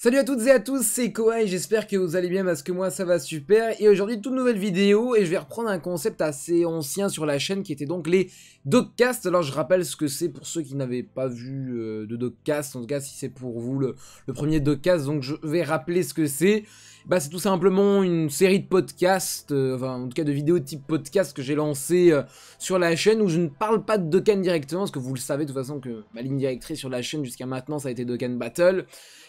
Salut à toutes et à tous, c'est Koai, j'espère que vous allez bien parce que moi ça va super. Et aujourd'hui, toute nouvelle vidéo et je vais reprendre un concept assez ancien sur la chaîne qui était donc les Dogcasts. Alors je rappelle ce que c'est pour ceux qui n'avaient pas vu euh, de Dogcast, en tout cas si c'est pour vous le, premier Dogcast, donc je vais rappeler ce que c'est. Bah, c'est tout simplement une série de podcasts, euh, enfin en tout cas de vidéos type podcast que j'ai lancé euh, sur la chaîne où je ne parle pas de Dokkan directement, parce que vous le savez de toute façon que ma ligne directrice sur la chaîne jusqu'à maintenant ça a été Dokkan Battle.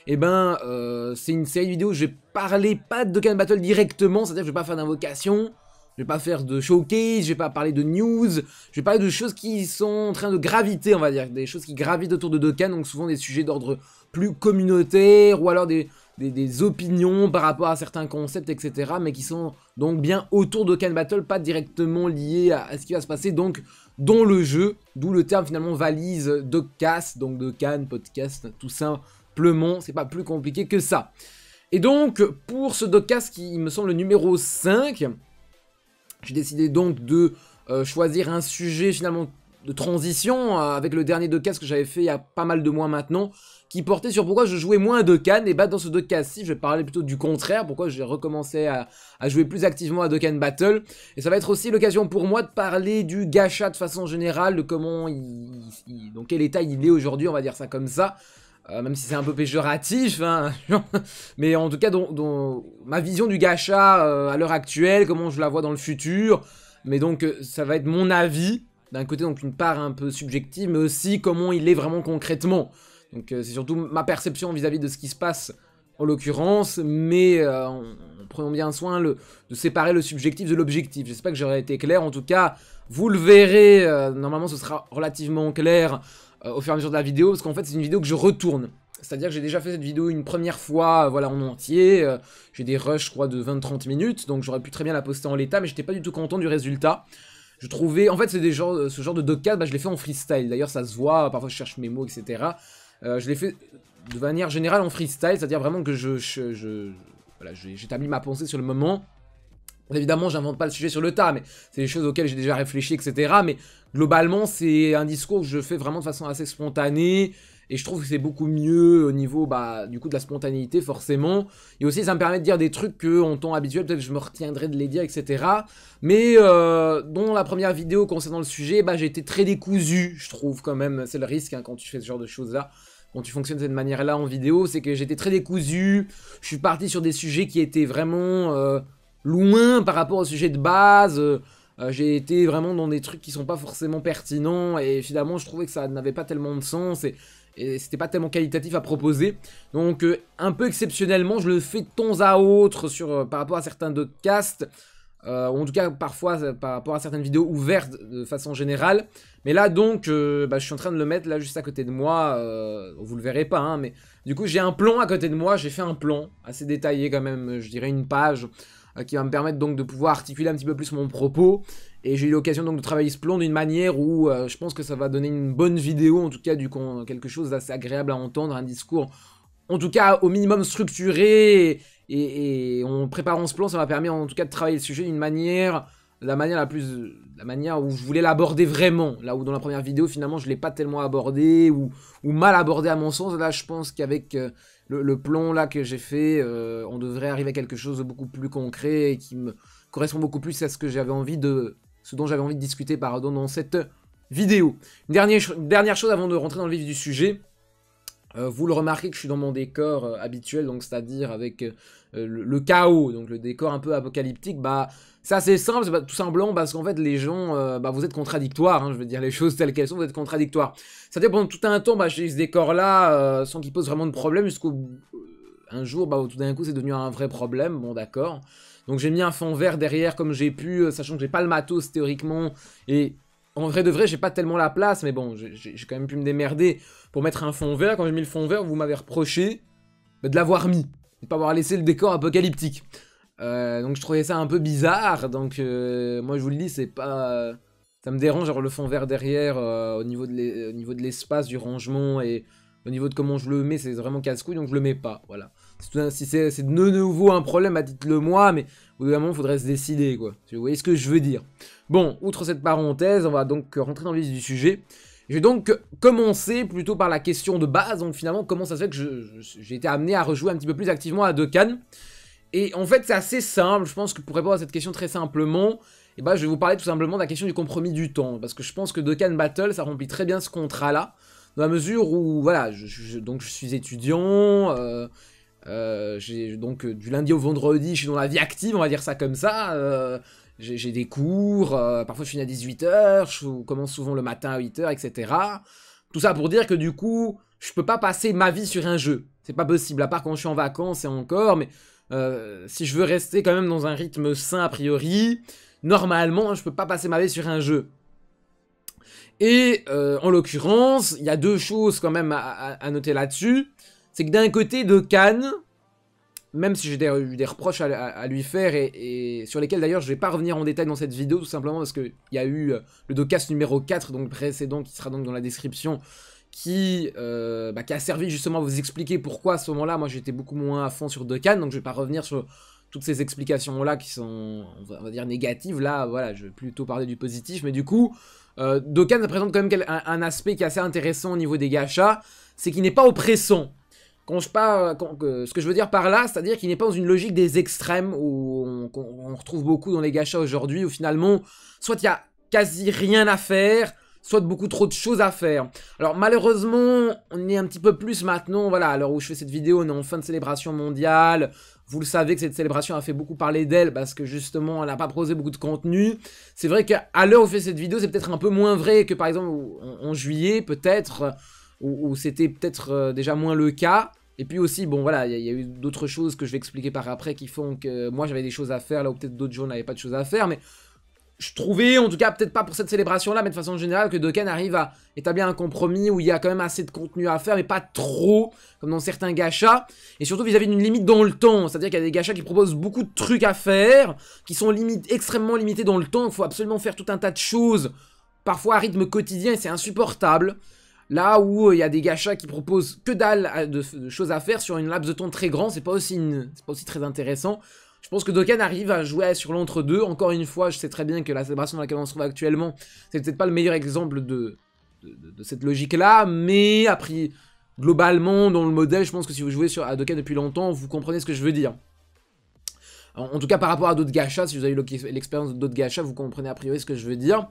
Et eh ben euh, c'est une série de vidéos où je vais parler pas de Dokkan Battle directement, c'est-à-dire que je vais pas faire d'invocation, je vais pas faire de showcase, je vais pas parler de news, je vais parler de choses qui sont en train de graviter, on va dire, des choses qui gravitent autour de Dokkan, donc souvent des sujets d'ordre plus communautaire, ou alors des, des, opinions par rapport à certains concepts, etc. Mais qui sont donc bien autour de Can Battle, pas directement liés à, ce qui va se passer, donc dont le jeu, d'où le terme finalement valise Dogcast, donc de Can, podcast, tout simplement, c'est pas plus compliqué que ça. Et donc, pour ce Dogcast qui me semble le numéro 5, j'ai décidé donc de euh, choisir un sujet finalement de transition euh, avec le dernier Dogcast que j'avais fait il y a pas mal de mois maintenant, qui portait sur pourquoi je jouais moins de Cannes. Et bah dans ce Dokkan-ci, je vais parler plutôt du contraire, pourquoi j'ai recommencé à, jouer plus activement à Dokkan Battle. Et ça va être aussi l'occasion pour moi de parler du gacha de façon générale, de comment il, dans quel état il est aujourd'hui, on va dire ça comme ça. Euh, même si c'est un peu péjoratif, hein. mais en tout cas, dans, ma vision du gacha euh, à l'heure actuelle, comment je la vois dans le futur, mais donc euh, ça va être mon avis, d'un côté donc une part un peu subjective, mais aussi comment il est vraiment concrètement. Donc euh, c'est surtout ma perception vis-à-vis de ce qui se passe en l'occurrence, mais euh, en, prenant bien soin de séparer le subjectif de l'objectif. J'espère que j'aurais été clair, en tout cas, vous le verrez, euh, normalement ce sera relativement clair au fur et à mesure de la vidéo, parce qu'en fait c'est une vidéo que je retourne. C'est-à-dire que j'ai déjà fait cette vidéo une première fois, voilà, en entier. j'ai des rushs, je de 20-30 minutes, donc j'aurais pu très bien la poster en l'état, mais j'étais pas du tout content du résultat. Je trouvais, en fait, c'est ce genre de dogcast, bah, je l'ai fait en freestyle. D'ailleurs, ça se voit, parfois je cherche mes mots, etc. Euh, je l'ai fait de manière générale en freestyle, c'est-à-dire vraiment que je, j'établis ma pensée sur le moment. Évidemment, j'invente pas le sujet sur le tas, mais c'est des choses auxquelles j'ai déjà réfléchi, etc. Mais globalement, c'est un discours que je fais vraiment de façon assez spontanée. Et je trouve que c'est beaucoup mieux au niveau, bah, du coup, de la spontanéité, forcément. Et aussi, ça me permet de dire des trucs que, en temps habituel, peut-être je me retiendrai de les dire, etc. Mais, euh, dans la première vidéo concernant le sujet, bah, j'ai été très décousu, je trouve, quand même. C'est le risque, hein, quand tu fais ce genre de choses-là quand tu fonctionnes de cette manière-là en vidéo, c'est que j'étais très décousu, je suis parti sur des sujets qui étaient vraiment euh, loin par rapport au sujet de base, euh, j'ai été vraiment dans des trucs qui sont pas forcément pertinents, et finalement je trouvais que ça n'avait pas tellement de sens, et c'était pas tellement qualitatif à proposer. Donc euh, un peu exceptionnellement, je le fais de temps à autre euh, par rapport à certains podcasts, euh, en tout cas parfois par rapport à certaines vidéos ouvertes de façon générale. Mais là donc, bah, je suis en train de le mettre là juste à côté de moi, vous le verrez pas, hein, mais du coup j'ai un plan à côté de moi, j'ai fait un plan assez détaillé quand même, je dirais une page, qui va me permettre donc de pouvoir articuler un petit peu plus mon propos. Et j'ai eu l'occasion donc de travailler ce plan d'une manière où euh, je pense que ça va donner une bonne vidéo, en tout cas du quelque chose d'assez agréable à entendre, un discours en tout cas au minimum structuré. Et, en préparant ce plan, ça m'a permis en tout cas de travailler le sujet d'une manière, la manière la plus, la manière où je voulais l'aborder vraiment. Là où dans la première vidéo finalement je l'ai pas tellement abordé ou, mal abordé à mon sens. Là je pense qu'avec euh, le, plan là que j'ai fait, euh, on devrait arriver à quelque chose de beaucoup plus concret et qui me correspond beaucoup plus à ce que j'avais envie de ce dont j'avais envie de discuter pardon, dans cette vidéo. Dernière, dernière chose avant de rentrer dans le vif du sujet. Euh, vous le remarquez que je suis dans mon décor euh, habituel, donc c'est-à-dire avec euh, le, chaos, donc le décor un peu apocalyptique, bah c'est assez simple, c'est tout simplement parce qu'en fait les gens, bah vous êtes contradictoires, hein, je veux dire les choses telles qu'elles sont, vous êtes contradictoires. C'est-à-dire pendant tout un temps, bah j'ai eu ce décor-là sans qu'il pose vraiment de problème, jusqu'au un jour, bah tout d'un coup c'est devenu un vrai problème, bon d'accord. Donc j'ai mis un fond vert derrière comme j'ai pu, sachant que j'ai pas le matos théoriquement. Et en vrai de vrai, j'ai pas tellement la place, mais bon, j'ai quand même pu me démerder pour mettre un fond vert. Quand j'ai mis le fond vert, vous m'avez reproché de l'avoir mis, de pas avoir laissé le décor apocalyptique. Euh, donc je trouvais ça un peu bizarre, donc euh, moi je vous le dis, c'est pas... Ça me dérange, genre le fond vert derrière, au niveau de l'espace, du rangement, et au niveau de comment je le mets, c'est vraiment casse-couille, donc je le mets pas, voilà. Si c'est de nouveau un problème, bah, dites-le moi, mais au bout moment, il faudrait se décider, quoi. Vous voyez ce que je veux dire. Bon, outre cette parenthèse, on va donc rentrer dans le vif du sujet. Je vais donc commencer plutôt par la question de base, donc finalement comment ça se fait que j'ai été amené à rejouer un petit peu plus activement à Dokkan? Et en fait c'est assez simple, je pense que pour répondre à cette question très simplement, eh ben, je vais vous parler tout simplement de la question du compromis du temps. Parce que je pense que Dokkan Battle ça remplit très bien ce contrat là, dans la mesure où voilà, je, donc je suis étudiant, euh, euh, j'ai donc du lundi au vendredi, je suis dans la vie active, on va dire ça comme ça. J'ai des cours, euh, parfois je finis à 18h, je commence souvent le matin à 8h, etc. Tout ça pour dire que du coup, je peux pas passer ma vie sur un jeu. C'est pas possible, à part quand je suis en vacances et encore, mais euh, si je veux rester quand même dans un rythme sain a priori, normalement, je peux pas passer ma vie sur un jeu. Et euh, en l'occurrence, il y a deux choses quand même à noter là-dessus. C'est que d'un côté de Cannes, même si j'ai des, des, reproches à, lui faire et, sur lesquels d'ailleurs je vais pas revenir en détail dans cette vidéo tout simplement parce qu'il y a eu euh, le docast numéro 4 donc précédent qui sera donc dans la description qui, euh, bah, qui a servi justement à vous expliquer pourquoi à ce moment là moi j'étais beaucoup moins à fond sur Dokkan donc je vais pas revenir sur toutes ces explications là qui sont on va dire négatives. Là voilà je vais plutôt parler du positif. Mais du coup euh, présente quand même un, un, aspect qui est assez intéressant au niveau des gachas c'est qu'il n'est pas oppressant quand je parle, ce que je veux dire par là, c'est-à-dire qu'il n'est pas dans une logique des extrêmes où on, retrouve beaucoup dans les gachas aujourd'hui, où finalement, soit il y a quasi rien à faire, soit beaucoup trop de choses à faire. Alors malheureusement, on est un petit peu plus maintenant, voilà, à l'heure où je fais cette vidéo, on est en fin de célébration mondiale. Vous le savez que cette célébration a fait beaucoup parler d'elle parce que justement, elle n'a pas proposé beaucoup de contenu. C'est vrai qu'à l'heure où je fais cette vidéo, c'est peut-être un peu moins vrai que par exemple en, juillet, peut-être, où c'était peut-être euh, déjà moins le cas. Et puis aussi, bon voilà, il y, a eu d'autres choses que je vais expliquer par après qui font que moi j'avais des choses à faire là où peut-être d'autres gens n'avaient pas de choses à faire, mais je trouvais, en tout cas peut-être pas pour cette célébration-là, mais de façon générale, que Dokkan arrive à établir un compromis où il y a quand même assez de contenu à faire, mais pas trop, comme dans certains gachas, et surtout vis-à-vis d'une limite dans le temps, c'est-à-dire qu'il y a des gachas qui proposent beaucoup de trucs à faire, qui sont extrêmement limités dans le temps, il faut absolument faire tout un tas de choses, parfois à rythme quotidien, et c'est insupportable. Là où euh, il y a des gachas qui proposent que dalle euh, de, choses à faire sur une laps de temps très grand, c'est pas aussi pas aussi très intéressant. Je pense que Dokkan arrive à jouer sur l'entre-deux. Encore une fois, je sais très bien que la célébration dans laquelle on se trouve actuellement, c'est peut-être pas le meilleur exemple de, cette logique-là, mais après, globalement, dans le modèle, je pense que si vous jouez sur, à depuis longtemps, vous comprenez ce que je veux dire. En, tout cas, par rapport à d'autres gachas, si vous avez eu l'expérience d'autres gachas, vous comprenez a priori ce que je veux dire.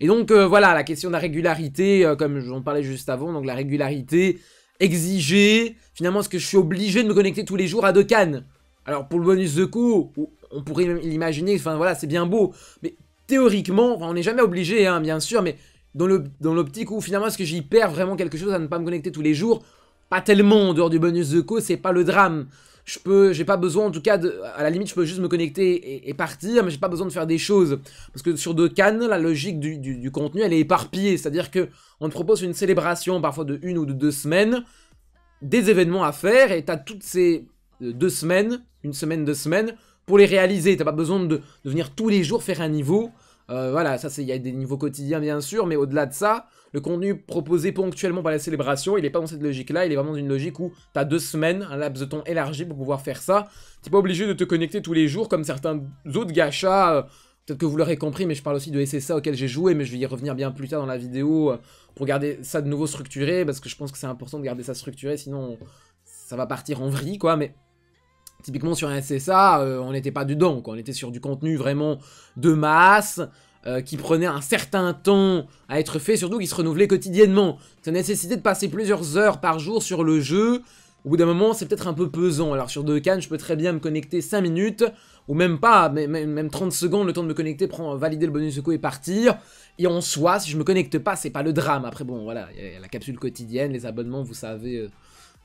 Et donc euh, voilà, la question de la régularité, euh, comme j'en parlais juste avant, donc la régularité exigée, finalement est-ce que je suis obligé de me connecter tous les jours à Dokkan? Alors pour le bonus de coup, on pourrait l'imaginer, voilà, c'est bien beau, mais théoriquement, on n'est jamais obligé, hein, bien sûr, mais dans l'optique où finalement est-ce que j'y perds vraiment quelque chose à ne pas me connecter tous les jours? Pas tellement, en dehors du bonus de co, c'est pas le drame je peux, j'ai pas besoin en tout cas de, à la limite je peux juste me connecter et, partir, mais j'ai pas besoin de faire des choses. Parce que sur Dokkan, la logique du, contenu elle est éparpillée, c'est-à-dire que on te propose une célébration parfois de une ou de deux semaines, des événements à faire et t'as toutes ces euh, deux semaines, une semaine, deux semaines, pour les réaliser. T'as pas besoin de, de venir tous les jours faire un niveau. Euh, voilà, ça c'est il y a des niveaux quotidiens bien sûr, mais au-delà de ça, le contenu proposé ponctuellement par la célébration, il est pas dans cette logique-là, il est vraiment dans une logique où tu as deux semaines, un laps de temps élargi pour pouvoir faire ça. T'es pas obligé de te connecter tous les jours comme certains autres gachas. Euh, peut-être que vous l'aurez compris, mais je parle aussi de SSA auquel j'ai joué, mais je vais y revenir bien plus tard dans la vidéo euh, pour garder ça de nouveau structuré, parce que je pense que c'est important de garder ça structuré, sinon ça va partir en vrille, quoi, mais... Typiquement sur un SSA, euh, on n'était pas dedans, on était sur du contenu vraiment de masse, euh, qui prenait un certain temps à être fait, surtout qui se renouvelait quotidiennement. Ça nécessitait de passer plusieurs heures par jour sur le jeu. Au bout d'un moment, c'est peut-être un peu pesant. Alors sur deux cannes, je peux très bien me connecter 5 minutes, ou même pas, même 30 secondes, le temps de me connecter, prendre, valider le bonus de coup et partir. Et en soi, si je me connecte pas, c'est pas le drame. Après, bon, voilà, il y a la capsule quotidienne, les abonnements, vous savez... Euh,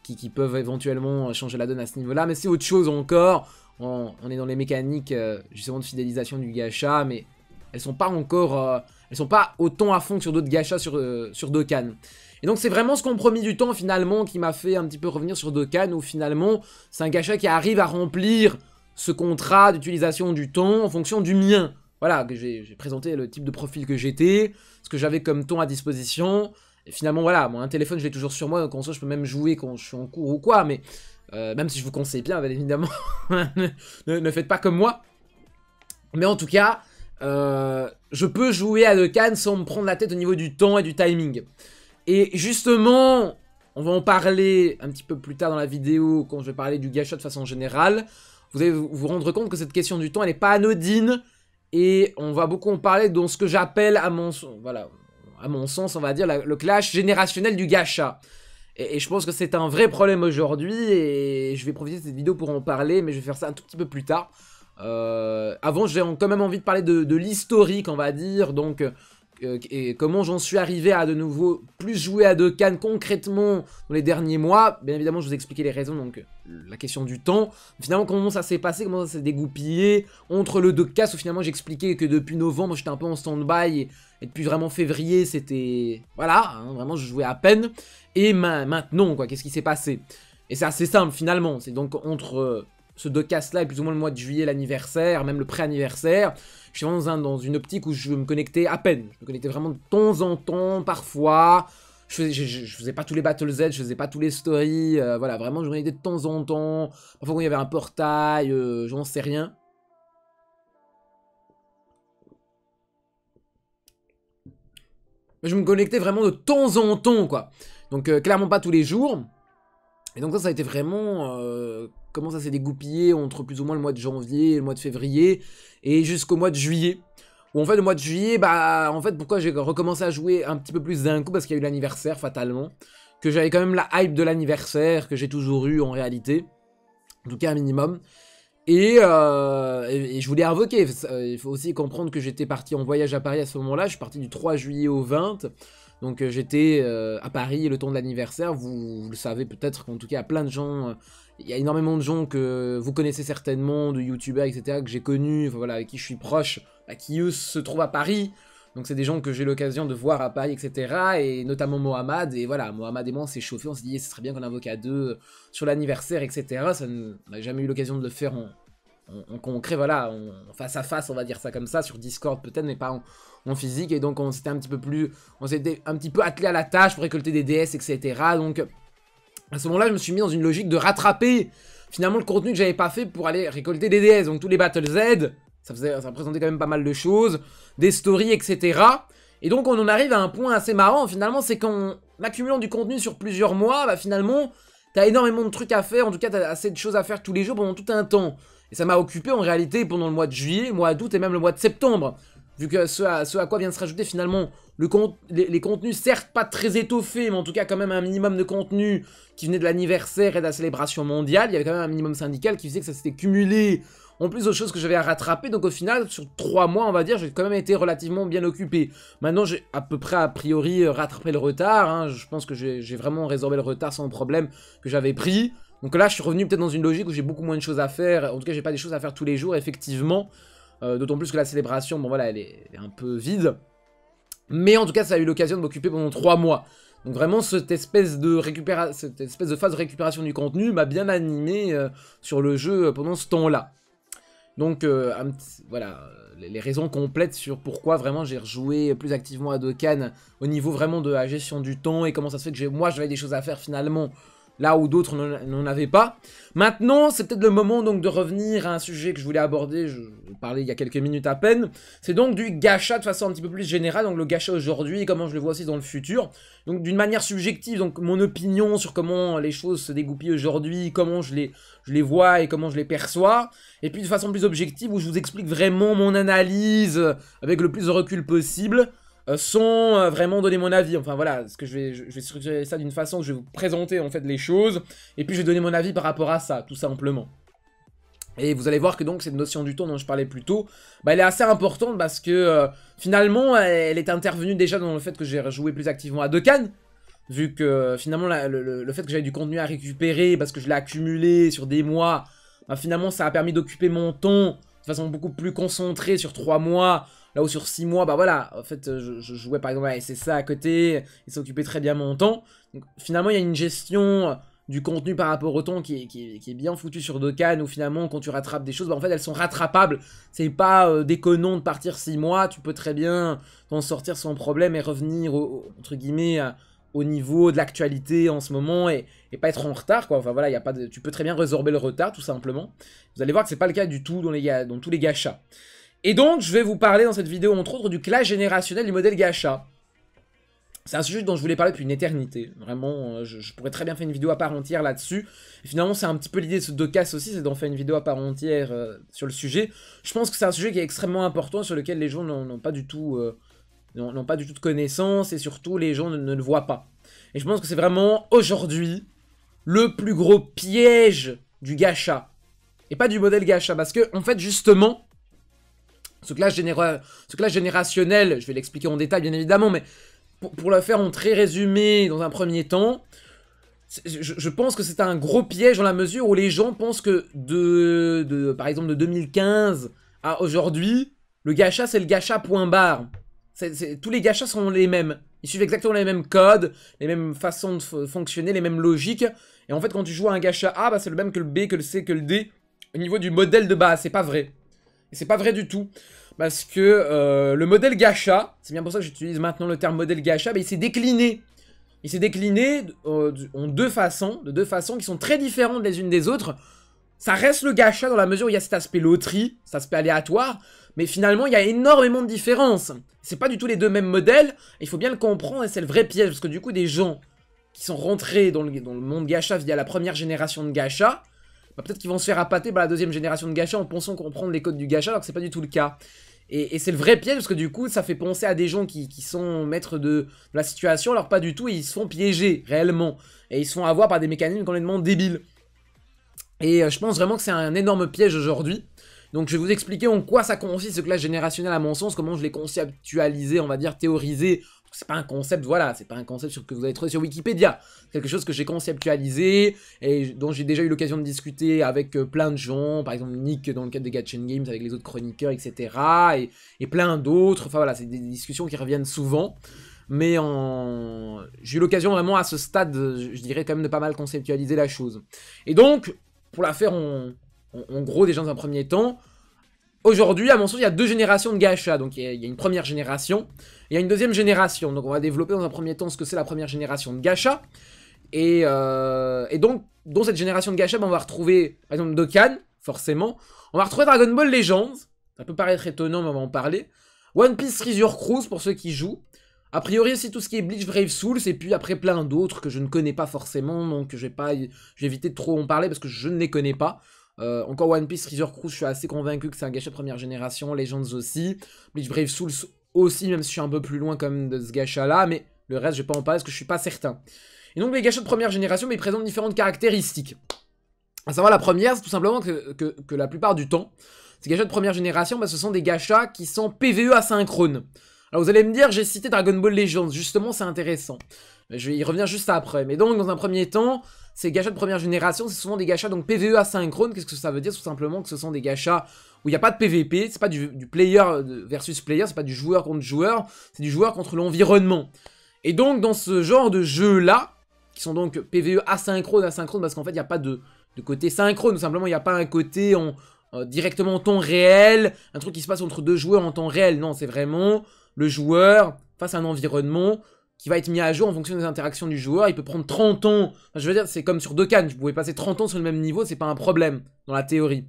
qui, peuvent éventuellement changer la donne à ce niveau-là. Mais c'est autre chose encore. On, est dans les mécaniques euh, justement de fidélisation du gacha, mais elles sont pas encore... Euh, elles sont pas autant à fond que sur d'autres gachas sur, euh, sur Dokkan. Et donc c'est vraiment ce compromis du temps finalement qui m'a fait un petit peu revenir sur Dokkan, où finalement c'est un gacha qui arrive à remplir ce contrat d'utilisation du temps en fonction du mien. Voilà, j'ai présenté le type de profil que j'étais, ce que j'avais comme temps à disposition, et finalement, voilà, moi, un téléphone, je l'ai toujours sur moi, donc en soi, je peux même jouer quand je suis en cours ou quoi, mais euh, même si je vous conseille bien, bien évidemment, ne, faites pas comme moi. Mais en tout cas, euh, je peux jouer à Dokkan sans me prendre la tête au niveau du temps et du timing. Et justement, on va en parler un petit peu plus tard dans la vidéo, quand je vais parler du gacha de façon générale. Vous allez vous rendre compte que cette question du temps, elle n'est pas anodine. Et on va beaucoup en parler dans ce que j'appelle, à mon, voilà, à mon sens, on va dire, le clash générationnel du gacha. Et, je pense que c'est un vrai problème aujourd'hui, et je vais profiter de cette vidéo pour en parler, mais je vais faire ça un tout petit peu plus tard. Euh, avant, j'ai quand même envie de parler de, l'historique, on va dire, donc euh, et comment j'en suis arrivé à de nouveau plus jouer à deux concrètement dans les derniers mois. Bien évidemment, je vous ai expliqué les raisons, donc euh, la question du temps. Finalement, comment ça s'est passé, comment ça s'est dégoupillé? Entre le deux casse où finalement j'expliquais que depuis novembre, j'étais un peu en stand-by et, depuis vraiment février, c'était... Voilà, hein, vraiment, je jouais à peine. Et maintenant, quoi, qu'est-ce qui s'est passé? Et c'est assez simple, finalement. C'est donc entre... Ce deux casse là et plus ou moins le mois de juillet, l'anniversaire, même le pré-anniversaire. Je suis vraiment dans, une optique où je me connectais à peine. Je me connectais vraiment de temps en temps, parfois. Je faisais, je, faisais pas tous les Battle Z, je faisais pas tous les stories. Euh, voilà, vraiment, je me connectais de temps en temps. Parfois, quand il y avait un portail, euh, j'en sais rien. Mais je me connectais vraiment de temps en temps, quoi. Donc, euh, clairement pas tous les jours. Et donc ça, ça a été vraiment... Euh, comment ça s'est dégoupillé entre plus ou moins le mois de janvier et le mois de février, et jusqu'au mois de juillet. Où en fait, le mois de juillet, bah, en fait, pourquoi j'ai recommencé à jouer un petit peu plus d'un coup Parce qu'il y a eu l'anniversaire, fatalement. Que j'avais quand même la hype de l'anniversaire, que j'ai toujours eu en réalité. En tout cas, un minimum. Et, euh, je voulais invoquer. Il faut aussi comprendre que j'étais parti en voyage à Paris à ce moment-là. Je suis parti du 3 juillet au 20. Donc euh, j'étais euh, à Paris le temps de l'anniversaire, vous, le savez peut-être qu'en tout cas il y a plein de gens, euh, il y a énormément de gens que vous connaissez certainement, de youtubeurs etc, que j'ai connus, voilà, avec qui je suis proche, qui eux se trouvent à Paris, donc c'est des gens que j'ai l'occasion de voir à Paris etc, et notamment Mohamed, et voilà, Mohamed et moi on s'est chauffé, on s'est dit ce serait bien qu'on invoque à deux sur l'anniversaire etc, ça n'a jamais eu l'occasion de le faire en, concret, voilà, en face à face, on va dire ça comme ça, sur Discord peut-être, mais pas en, physique, et donc on s'était un petit peu plus, on un petit peu attelé à la tâche pour récolter des DS, etc. Donc, à ce moment-là, je me suis mis dans une logique de rattraper, finalement, le contenu que j'avais pas fait pour aller récolter des DS, donc tous les Battle Z, ça, faisait, ça représentait quand même pas mal de choses, des stories, etc. Et donc on en arrive à un point assez marrant, finalement, c'est qu'en accumulant du contenu sur plusieurs mois, bah finalement, t'as énormément de trucs à faire, en tout cas t'as assez de choses à faire tous les jours pendant tout un temps. Et ça m'a occupé en réalité pendant le mois de juillet, mois d'août et même le mois de septembre. Vu que ce à, quoi vient de se rajouter finalement le les, contenus, certes pas très étoffés, mais en tout cas quand même un minimum de contenu qui venait de l'anniversaire et de la célébration mondiale. Il y avait quand même un minimum syndical qui faisait que ça s'était cumulé en plus aux choses que j'avais à rattraper. Donc au final, sur trois mois, on va dire, j'ai quand même été relativement bien occupé. Maintenant, j'ai à peu près a priori rattrapé le retard. Hein. Je pense que j'ai vraiment résorbé le retard sans problème que j'avais pris. Donc là, je suis revenu peut-être dans une logique où j'ai beaucoup moins de choses à faire. En tout cas, j'ai pas des choses à faire tous les jours, effectivement. Euh, d'autant plus que la célébration, bon voilà, elle est, un peu vide. Mais en tout cas, ça a eu l'occasion de m'occuper pendant 3 mois. Donc vraiment, cette espèce de, cette espèce de phase de récupération du contenu m'a bien animé euh, sur le jeu euh, pendant ce temps-là. Donc voilà, les raisons complètes sur pourquoi vraiment j'ai rejoué plus activement à Dokkan au niveau vraiment de la gestion du temps et comment ça se fait que moi j'avais des choses à faire finalement là où d'autres n'en avaient pas. Maintenant, c'est peut-être le moment donc de revenir à un sujet que je voulais aborder, je parlais il y a quelques minutes à peine. C'est donc du gacha de façon un petit peu plus générale, donc le gacha aujourd'hui comment je le vois aussi dans le futur. Donc d'une manière subjective, donc mon opinion sur comment les choses se dégoupillent aujourd'hui, comment je les, je les vois et comment je les perçois. Et puis de façon plus objective où je vous explique vraiment mon analyse avec le plus de recul possible. Euh, sans euh, vraiment donner mon avis. Enfin voilà, ce que je vais, je, vais structurer ça d'une façon que je vais vous présenter en fait les choses, et puis je vais donner mon avis par rapport à ça, tout simplement. Et vous allez voir que donc cette notion du temps dont je parlais plus tôt, bah, elle est assez importante parce que euh, finalement elle est intervenue déjà dans le fait que j'ai joué plus activement à Dokkan, vu que finalement le, fait que j'avais du contenu à récupérer parce que je l'ai accumulé sur des mois, bah, finalement ça a permis d'occuper mon temps de façon beaucoup plus concentrée sur trois mois Là où sur 6 mois, bah voilà, en fait, je, jouais par exemple à SSA à côté, et ça occupait très bien mon temps. Finalement, il y a une gestion du contenu par rapport au temps qui est, bien foutu sur Dokkan, où finalement, quand tu rattrapes des choses, bah en fait, elles sont rattrapables. C'est pas euh, déconnant de partir 6 mois, tu peux très bien t'en sortir sans problème et revenir, entre guillemets, au niveau de l'actualité en ce moment et, pas être en retard. Enfin voilà, y a pas tu peux très bien résorber le retard tout simplement. Vous allez voir que c'est pas le cas du tout dans, dans tous les gachas. Et donc, je vais vous parler dans cette vidéo, entre autres, du clash générationnel du modèle gacha. C'est un sujet dont je voulais parler depuis une éternité. Vraiment, euh, je, pourrais très bien faire une vidéo à part entière là-dessus. Finalement, c'est un petit peu l'idée de ce podcast aussi, c'est d'en faire une vidéo à part entière euh, sur le sujet. Je pense que c'est un sujet qui est extrêmement important, sur lequel les gens n'ont pas du tout... Euh, n'ont pas du tout de connaissances, et surtout, les gens ne, le voient pas. Et je pense que c'est vraiment, aujourd'hui, le plus gros piège du gacha. Et pas du modèle gacha, parce que, en fait, justement, ce clash, générationnel, je vais l'expliquer en détail, bien évidemment, mais pour, le faire en très résumé dans un premier temps, je, pense que c'est un gros piège dans la mesure où les gens pensent que de, par exemple de 2015 à aujourd'hui, le gacha c'est le gacha point barre. tous les gachas sont les mêmes. Ils suivent exactement les mêmes codes, les mêmes façons de fonctionner, les mêmes logiques. Et en fait, quand tu joues à un gacha A, bah, c'est le même que le B, que le C, que le D. Au niveau du modèle de base, c'est pas vrai. Et c'est pas vrai du tout. Parce que euh, le modèle gacha, c'est bien pour ça que j'utilise maintenant le terme modèle gacha, il s'est décliné. Il s'est décliné euh, en deux façons, de deux façons qui sont très différentes les unes des autres. Ça reste le gacha dans la mesure où il y a cet aspect loterie, cet aspect aléatoire, mais finalement il y a énormément de différences. C'est pas du tout les deux mêmes modèles, il faut bien le comprendre et c'est le vrai piège, parce que du coup des gens qui sont rentrés dans le, dans le monde gacha via la première génération de gacha, bah, peut-être qu'ils vont se faire appâter par la deuxième génération de gacha en pensant comprendre les codes du gacha alors que c'est pas du tout le cas. Et, c'est le vrai piège parce que du coup ça fait penser à des gens qui, sont maîtres de, la situation alors pas du tout ils se font piéger réellement. Et ils se font avoir par des mécanismes complètement débiles. Et euh, je pense vraiment que c'est un énorme piège aujourd'hui. Donc je vais vous expliquer en quoi ça consiste ce clash générationnel à mon sens, comment je l'ai conceptualisé, on va dire théorisé c'est pas un concept, voilà, c'est pas un concept sur, que vous allez trouver sur Wikipédia. Quelque chose que j'ai conceptualisé et dont j'ai déjà eu l'occasion de discuter avec euh, plein de gens, par exemple Nick dans le cadre des Gatchen Games avec les autres chroniqueurs, etc. Et, plein d'autres. Enfin voilà, c'est des discussions qui reviennent souvent. Mais j'ai eu l'occasion vraiment à ce stade, je dirais quand même de pas mal conceptualiser la chose. Et donc, pour la faire en gros déjà dans un premier temps, Aujourd'hui, à mon sens, il y a deux générations de gacha. Donc, il y, a, une première génération, il y a une deuxième génération. Donc, on va développer dans un premier temps ce que c'est la première génération de gacha. Et, euh, donc, dans cette génération de gacha, ben, on va retrouver, par exemple, Dokkan, forcément. On va retrouver Dragon Ball Legends. Ça peut paraître étonnant, mais on va en parler. One Piece Treasure Cruise, pour ceux qui jouent. A priori aussi tout ce qui est Bleach Brave Souls, et puis après plein d'autres que je ne connais pas forcément, donc je je vais éviter de trop en parler parce que je ne les connais pas. Euh, encore One Piece, Treasure Cruise, je suis assez convaincu que c'est un gacha de première génération. Legends aussi. Bleach Brave Souls aussi, même si je suis un peu plus loin comme de ce gacha-là. Mais le reste, je vais pas en parler parce que je suis pas certain. Et donc les gachas de première génération, mais ils présentent différentes caractéristiques. À savoir la première, c'est tout simplement que, que, la plupart du temps, ces gachas de première génération, bah, ce sont des gachas qui sont PVE asynchrone. Alors vous allez me dire, j'ai cité Dragon Ball Legends, justement c'est intéressant. Je vais y revenir juste après. Mais donc dans un premier temps, ces gachas de première génération, c'est souvent des gachas donc PVE asynchrone. Qu'est-ce que ça veut dire? Tout simplement que ce sont des gachas où il n'y a pas de PVP, c'est pas du, player versus player, c'est pas du joueur contre joueur, c'est du joueur contre l'environnement. Et donc dans ce genre de jeu-là, qui sont donc PVE asynchrone, asynchrone, parce qu'en fait il n'y a pas de, côté synchrone, tout simplement il n'y a pas un côté en, euh, directement en temps réel, un truc qui se passe entre deux joueurs en temps réel, non, c'est vraiment le joueur face à un environnement qui va être mis à jour en fonction des interactions du joueur. Il peut prendre 30 ans. je veux dire, c'est comme sur deux cannes. Vous pouvez passer 30 ans sur le même niveau, c'est pas un problème dans la théorie.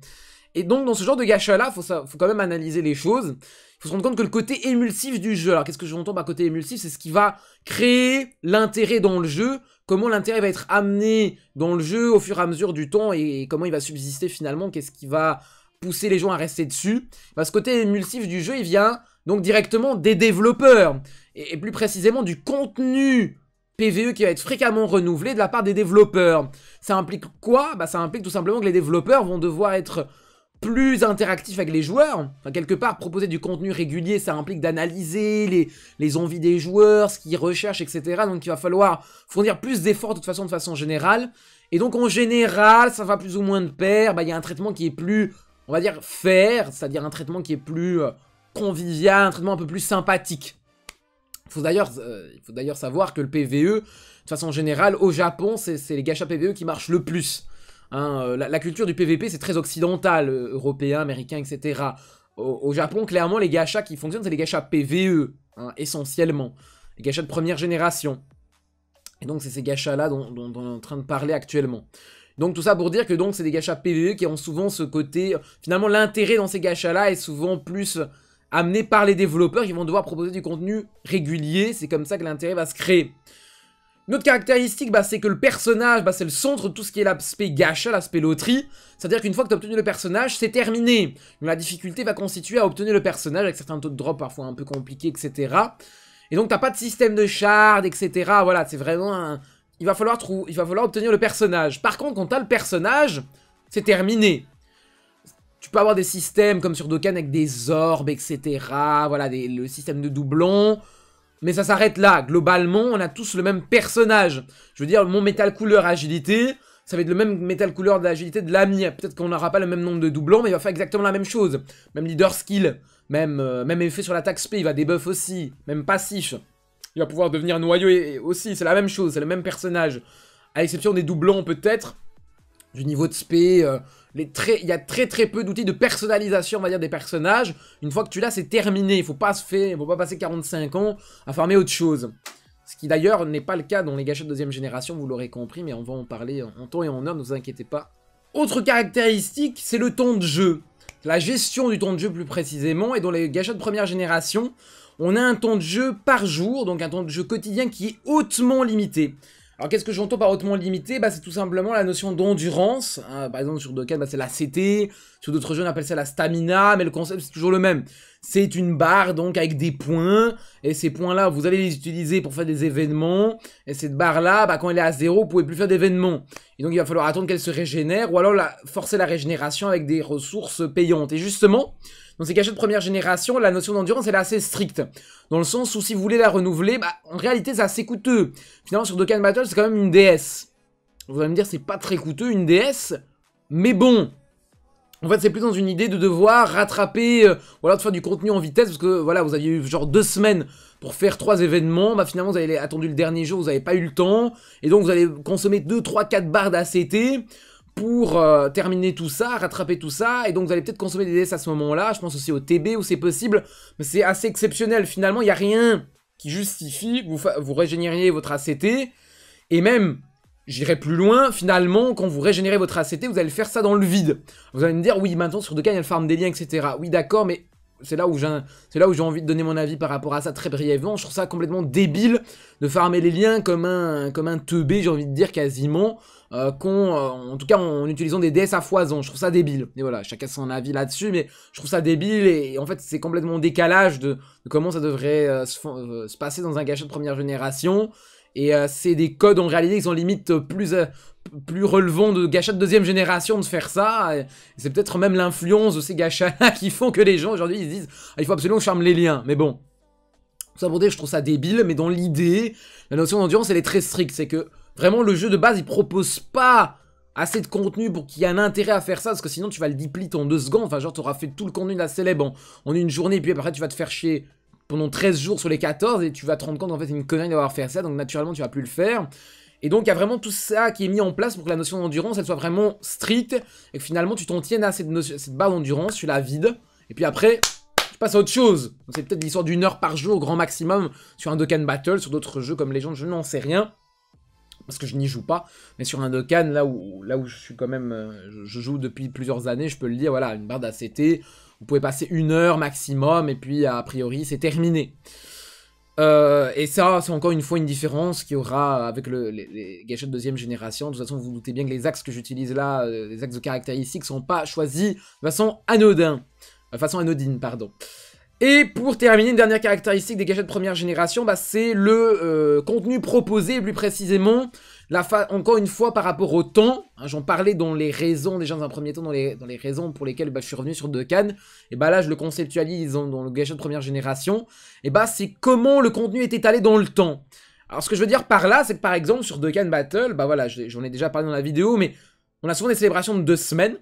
Et donc, dans ce genre de gacha-là, faut, faut quand même analyser les choses. Il faut se rendre compte que le côté émulsif du jeu, alors qu'est-ce que j'entends par côté émulsif? C'est ce qui va créer l'intérêt dans le jeu, comment l'intérêt va être amené dans le jeu au fur et à mesure du temps et comment il va subsister finalement, qu'est-ce qui va pousser les gens à rester dessus. Ce côté émulsif du jeu, il vient donc directement des développeurs et, plus précisément du contenu PVE qui va être fréquemment renouvelé de la part des développeurs. Ça implique quoi? Bah ça implique tout simplement que les développeurs vont devoir être plus interactifs avec les joueurs. Enfin, quelque part, proposer du contenu régulier, ça implique d'analyser les, envies des joueurs, ce qu'ils recherchent, etc. Donc il va falloir fournir plus d'efforts de toute façon, de façon générale. Et donc en général, ça va plus ou moins de pair. Bah il y a un traitement qui est plus, on va dire, fair, c'est-à-dire un traitement qui est plus euh, convivial, un traitement un peu plus sympathique. Euh, il faut d'ailleurs savoir que le PVE, de façon générale, au Japon, c'est les gachas PVE qui marchent le plus. Hein. Euh, la, culture du PVP, c'est très occidental, euh, européen, américain, etc. Au, Japon, clairement, les gachas qui fonctionnent, c'est les gachas PVE, hein, essentiellement. Les gachas de première génération. Et donc, c'est ces gachas-là dont, on est en train de parler actuellement. Donc tout ça pour dire que donc c'est des gachas PvE qui ont souvent ce côté... Finalement l'intérêt dans ces gachas-là est souvent plus amené par les développeurs qui vont devoir proposer du contenu régulier. C'est comme ça que l'intérêt va se créer. Une autre caractéristique, bah, c'est que le personnage, bah, c'est le centre de tout ce qui est l'aspect gacha, l'aspect loterie. C'est-à-dire qu'une fois que tu obtenu le personnage, c'est terminé. la difficulté va constituer à obtenir le personnage avec certains taux de drop parfois un peu compliqués, etc. Et donc t'as pas de système de shard, etc. Voilà, c'est vraiment un... Il va, falloir. Il va falloir obtenir le personnage. Par contre, quand t'as le personnage, c'est terminé. Tu peux avoir des systèmes comme sur Dokkan avec des orbes, etc. Voilà, le système de doublons. Mais ça s'arrête là. Globalement, on a tous le même personnage. Je veux dire, mon métal couleur agilité, ça va être le même métal couleur d'agilité de l'ami. Peut-être qu'on n'aura pas le même nombre de doublons, mais il va faire exactement la même chose. Même leader skill, même, euh, même effet sur l'attaque spé, il va débuff aussi. Même passif. Il va pouvoir devenir noyau aussi, c'est la même chose, c'est le même personnage. À l'exception des doublons peut-être, du niveau de spé, euh, il y a très très peu d'outils de personnalisation, on va dire, des personnages. Une fois que tu l'as, c'est terminé. Il faut pas se faire, faut pas passer 45 ans à farmer autre chose. Ce qui d'ailleurs n'est pas le cas dans les gâchettes de deuxième génération, vous l'aurez compris, mais on va en parler en temps et en heure, ne vous inquiétez pas. Autre caractéristique, c'est le temps de jeu. La gestion du temps de jeu plus précisément, et dans les gâchettes première génération, on a un temps de jeu par jour, donc un temps de jeu quotidien qui est hautement limité. Alors qu'est-ce que j'entends par hautement limité? Bah, C'est tout simplement la notion d'endurance. Hein. par exemple sur Dokkan bah, c'est la CT, sur d'autres jeux on appelle ça la stamina, mais le concept c'est toujours le même. C'est une barre donc avec des points, et ces points là vous allez les utiliser pour faire des événements, et cette barre là, bah, quand elle est à zéro vous pouvez plus faire d'événements. Et donc il va falloir attendre qu'elle se régénère, ou alors forcer la régénération avec des ressources payantes. Et justement, dans ces cachettes de première génération, la notion d'endurance elle est assez stricte. Dans le sens où si vous voulez la renouveler, bah, en réalité c'est assez coûteux. Finalement sur Dokkan Battle c'est quand même une DS. Vous allez me dire c'est pas très coûteux une DS, mais bon. En fait c'est plus dans une idée de devoir rattraper, euh, alors de faire du contenu en vitesse, parce que voilà vous aviez eu genre deux semaines pour faire trois événements, bah finalement vous avez attendu le dernier jour, vous n'avez pas eu le temps, et donc vous allez consommer 2, 3, 4 barres d'ACT, pour euh, terminer tout ça, rattraper tout ça, et donc vous allez peut-être consommer des DS à ce moment-là, je pense aussi au TB où c'est possible, mais c'est assez exceptionnel, finalement il n'y a rien qui justifie que vous, vous régénériez votre ACT, et même, j'irai plus loin, finalement, quand vous régénérez votre ACT, vous allez faire ça dans le vide. Vous allez me dire, oui, maintenant sur Dokkan il y a le farm des liens, etc. Oui d'accord, mais c'est là où j'ai envie de donner mon avis par rapport à ça très brièvement. Je trouve ça complètement débile de farmer les liens comme un, comme un teubé, j'ai envie de dire quasiment. Euh, euh, en tout cas en, utilisant des DS à foison. Je trouve ça débile. Et voilà, chacun son avis là-dessus, mais je trouve ça débile et, en fait c'est complètement décalage de, comment ça devrait euh, se, passer dans un gâchette de première génération. Et c'est des codes en réalité qui sont limite plus, plus relevant de gachats de deuxième génération de faire ça. C'est peut-être même l'influence de ces gachats qui font que les gens aujourd'hui ils se disent ah, il faut absolument que je les liens. Mais bon, ça pour dire je trouve ça débile, mais dans l'idée, la notion d'endurance elle est très stricte. C'est que Vraiment, le jeu de base, il propose pas assez de contenu pour qu'il y ait un intérêt à faire ça, parce que sinon tu vas le deplete en deux secondes. Enfin, genre, tu auras fait tout le contenu de la célèbre en, une journée, et puis après, tu vas te faire chier pendant 13 jours sur les 14, et tu vas te rendre compte en fait c'est une connerie d'avoir fait ça, donc naturellement, tu vas plus le faire. Et donc, il y a vraiment tout ça qui est mis en place pour que la notion d'endurance, elle soit vraiment stricte, et que finalement, tu t'en tiennes à cette, barre d'endurance, tu la vides, et puis après, tu passes à autre chose. C'est peut-être l'histoire d'une heure par jour, au grand maximum, sur un Dokkan Battle, sur d'autres jeux comme Legend, je n'en sais rien parce que je n'y joue pas, mais sur un Dokkan, là où, là où je suis quand même, euh, je, joue depuis plusieurs années, je peux le dire, voilà, une barre d'ACT, vous pouvez passer une heure maximum, et puis a priori c'est terminé. Euh, et ça, c'est encore une fois une différence qu'il y aura avec le, les, gâchettes de deuxième génération. De toute façon, vous, vous doutez bien que les axes que j'utilise là, euh, les axes de caractéristiques, sont pas choisis de façon anodin. De façon anodine, pardon. Et pour terminer, une dernière caractéristique des de première génération, bah, c'est le euh, contenu proposé, plus précisément, encore une fois par rapport au temps, hein, j'en parlais dans les raisons, déjà dans un premier temps, dans les, raisons pour lesquelles bah, je suis revenu sur Dokkan, et bah là je le conceptualise dans, le gadget de première génération, et bah c'est comment le contenu est étalé dans le temps. Alors ce que je veux dire par là, c'est que par exemple sur Dokkan Battle, bah voilà, j'en ai déjà parlé dans la vidéo, mais on a souvent des célébrations de deux semaines,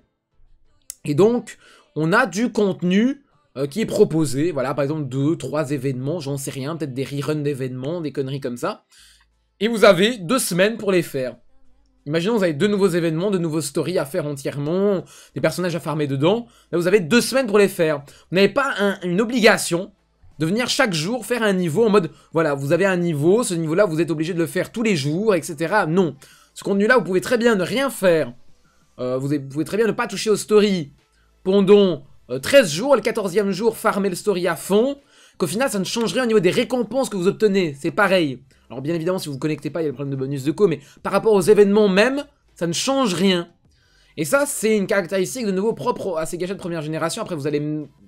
et donc on a du contenu euh, qui est proposé. Voilà, par exemple, deux, trois événements, j'en sais rien, peut-être des reruns d'événements, des conneries comme ça. Et vous avez deux semaines pour les faire. Imaginons vous avez deux nouveaux événements, de nouveaux stories à faire entièrement, des personnages à farmer dedans. Là, vous avez deux semaines pour les faire. Vous n'avez pas une obligation de venir chaque jour faire un niveau en mode, voilà, vous avez un niveau, ce niveau-là, vous êtes obligé de le faire tous les jours, etc. Non. Ce contenu-là, vous pouvez très bien ne rien faire euh, vous pouvez très bien ne pas toucher aux stories pendant 13 jours, le 14e jour, farmer le story à fond, qu'au final, ça ne change rien au niveau des récompenses que vous obtenez, c'est pareil. Alors bien évidemment, si vous ne connectez pas, il y a le problème de bonus de co, mais par rapport aux événements même, ça ne change rien. Et ça, c'est une caractéristique de nouveau propre à ces gâchettes de première génération. Après, vous allez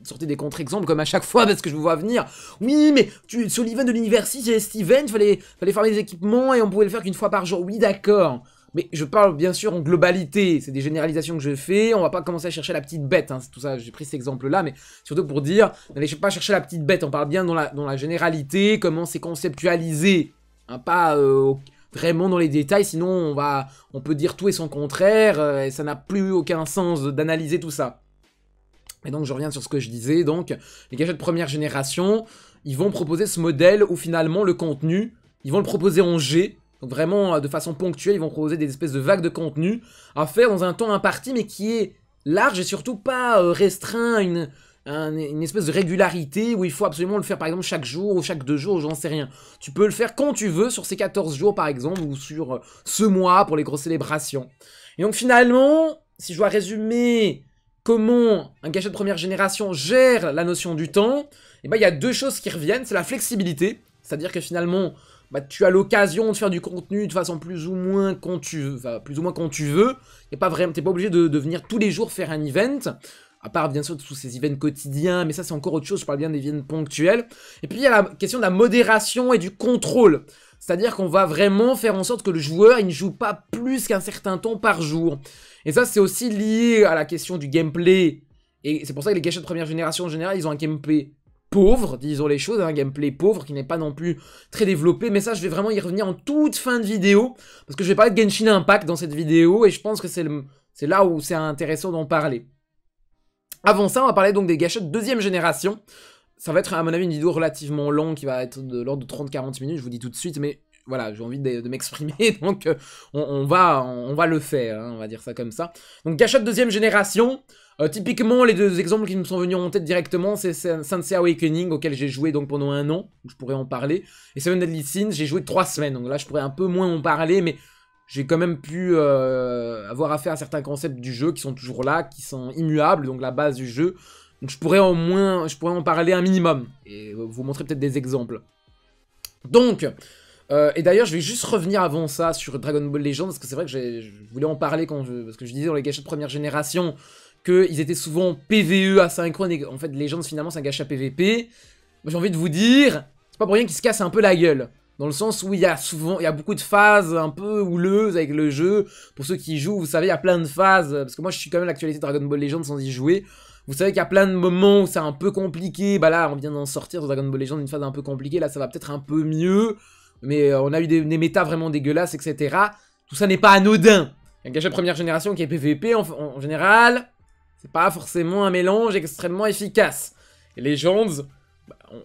sortir des contre-exemples comme à chaque fois parce que je vous vois venir. Oui, mais tu, sur l'event de l'université, Steven, il fallait, fallait farmer des équipements et on pouvait le faire qu'une fois par jour. Oui, d'accord. Mais je parle bien sûr en globalité, c'est des généralisations que je fais, on va pas commencer à chercher la petite bête, hein, tout ça, j'ai pris cet exemple-là, mais surtout pour dire, n'allez pas chercher la petite bête, on parle bien dans la généralité, comment c'est conceptualisé, hein, pas euh, vraiment dans les détails, sinon on va, on peut dire tout et son contraire, euh, et ça n'a plus aucun sens d'analyser tout ça. Et donc je reviens sur ce que je disais, donc les gadgets de première génération, ils vont proposer ce modèle où finalement le contenu, ils vont le proposer en G, donc vraiment euh, de façon ponctuelle, ils vont proposer des espèces de vagues de contenu à faire dans un temps imparti, mais qui est large et surtout pas restreint à une, une espèce de régularité où il faut absolument le faire par exemple chaque jour ou chaque deux jours, j'en sais rien. Tu peux le faire quand tu veux sur ces 14 jours par exemple ou sur euh, ce mois pour les grosses célébrations. Et donc finalement, si je dois résumer comment un gâchette de première génération gère la notion du temps, et eh ben, il y a deux choses qui reviennent, c'est la flexibilité, c'est-à-dire que finalement, bah, tu as l'occasion de faire du contenu de façon plus ou moins quand tu veux, enfin, plus ou moins quand tu veux, pas pas obligé de venir tous les jours faire un event, à part bien sûr tous ces events quotidiens, mais ça c'est encore autre chose, je parle bien des events ponctuels. Et puis il y a la question de la modération et du contrôle. C'est-à-dire qu'on va vraiment faire en sorte que le joueur il ne joue pas plus qu'un certain temps par jour. Et ça c'est aussi lié à la question du gameplay. Et c'est pour ça que les gâchettes de première génération en général, ils ont un gameplay pauvre, disons les choses, un gameplay pauvre qui n'est pas non plus très développé, mais ça je vais vraiment y revenir en toute fin de vidéo, parce que je vais parler de Genshin Impact dans cette vidéo, et je pense que c'est là où c'est intéressant d'en parler. Avant ça, on va parler donc des gâchettes deuxième génération. Ça va être à mon avis une vidéo relativement longue qui va être de l'ordre de 30-40 minutes, je vous dis tout de suite, mais voilà, j'ai envie de, m'exprimer, donc euh, on, va, on, va le faire, hein, on va dire ça comme ça. Donc gâchette deuxième génération, euh, typiquement les deux exemples qui me sont venus en tête directement, c'est Sensei Awakening auquel j'ai joué donc pendant un an, je pourrais en parler, et Seven Deadly Sins, j'ai joué trois semaines, donc là je pourrais un peu moins en parler, mais j'ai quand même pu euh, avoir affaire à certains concepts du jeu qui sont toujours là, qui sont immuables, donc la base du jeu. Donc je pourrais au moins, je pourrais en parler un minimum et vous montrer peut-être des exemples. Donc, euh, et d'ailleurs je vais juste revenir avant ça sur Dragon Ball Legends parce que c'est vrai que je voulais en parler quand parce que je disais dans les gâchettes première génération qu'ils étaient souvent PVE asynchrone et en fait Legends finalement c'est un gâchette PVP. J'ai envie de vous dire, c'est pas pour rien qu'ils se cassent un peu la gueule. Dans le sens où il y a souvent, il y a beaucoup de phases un peu houleuses avec le jeu. Pour ceux qui jouent, vous savez, il y a plein de phases. Parce que moi, je suis quand même l'actualité Dragon Ball Legends sans y jouer. Vous savez qu'il y a plein de moments où c'est un peu compliqué. Bah là, on vient d'en sortir sur Dragon Ball Legends, une phase un peu compliquée. Là, ça va peut-être un peu mieux. Mais euh, on a eu des, méta vraiment dégueulasses, etc. Tout ça n'est pas anodin. Il y a un gâchette première génération qui est PVP en, en général. C'est pas forcément un mélange extrêmement efficace. Et Legends,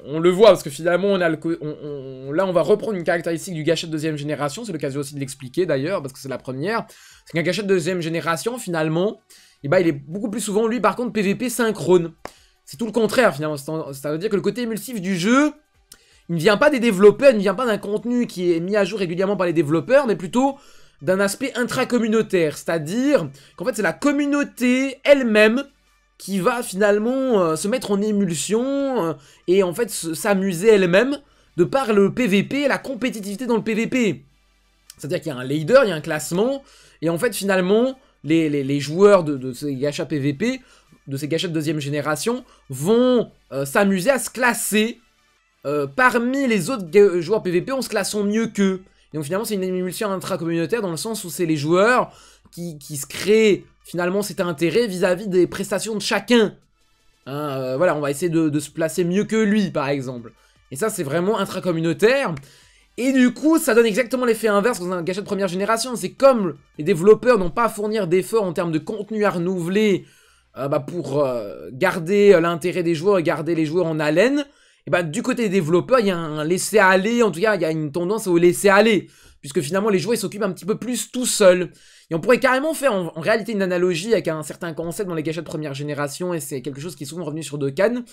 on, le voit parce que finalement on là on va reprendre une caractéristique du gâchette de deuxième génération, c'est l'occasion aussi de l'expliquer d'ailleurs parce que c'est la première. C'est qu'un gâchette de deuxième génération finalement, eh ben, il est beaucoup plus souvent lui par contre PVP synchrone. C'est tout le contraire finalement, ça veut dire que le côté émulsif du jeu, il ne vient pas des développeurs, il ne vient pas d'un contenu qui est mis à jour régulièrement par les développeurs, mais plutôt d'un aspect intracommunautaire, c'est-à-dire qu'en fait c'est la communauté elle-même qui va finalement euh, se mettre en émulsion euh, et en fait s'amuser elle-même de par le PVP et la compétitivité dans le PVP. C'est-à-dire qu'il y a un leader, il y a un classement, et en fait finalement les, joueurs de, ces gachas PVP, de ces gachas de deuxième génération, vont euh, s'amuser à se classer parmi les autres joueurs PVP en se classant mieux qu'eux. donc finalement c'est une émulsion intracommunautaire dans le sens où c'est les joueurs qui se créent finalement cet intérêt vis-à-vis des prestations de chacun. Hein, euh, voilà, on va essayer de, se placer mieux que lui, par exemple. Et ça, c'est vraiment intracommunautaire. Et du coup, ça donne exactement l'effet inverse dans un gâchette de première génération. C'est comme les développeurs n'ont pas à fournir d'efforts en termes de contenu à renouveler euh, bah, pour euh, garder l'intérêt des joueurs et garder les joueurs en haleine. Et bah, du côté des développeurs, il y a un laisser-aller, en tout cas, il y a une tendance au laisser-aller. Puisque finalement, les joueurs, s'occupent un petit peu plus tout seuls. Et on pourrait carrément faire en, réalité une analogie avec un certain concept dans les gâchettes de première génération, et c'est quelque chose qui est souvent revenu sur Dokkan,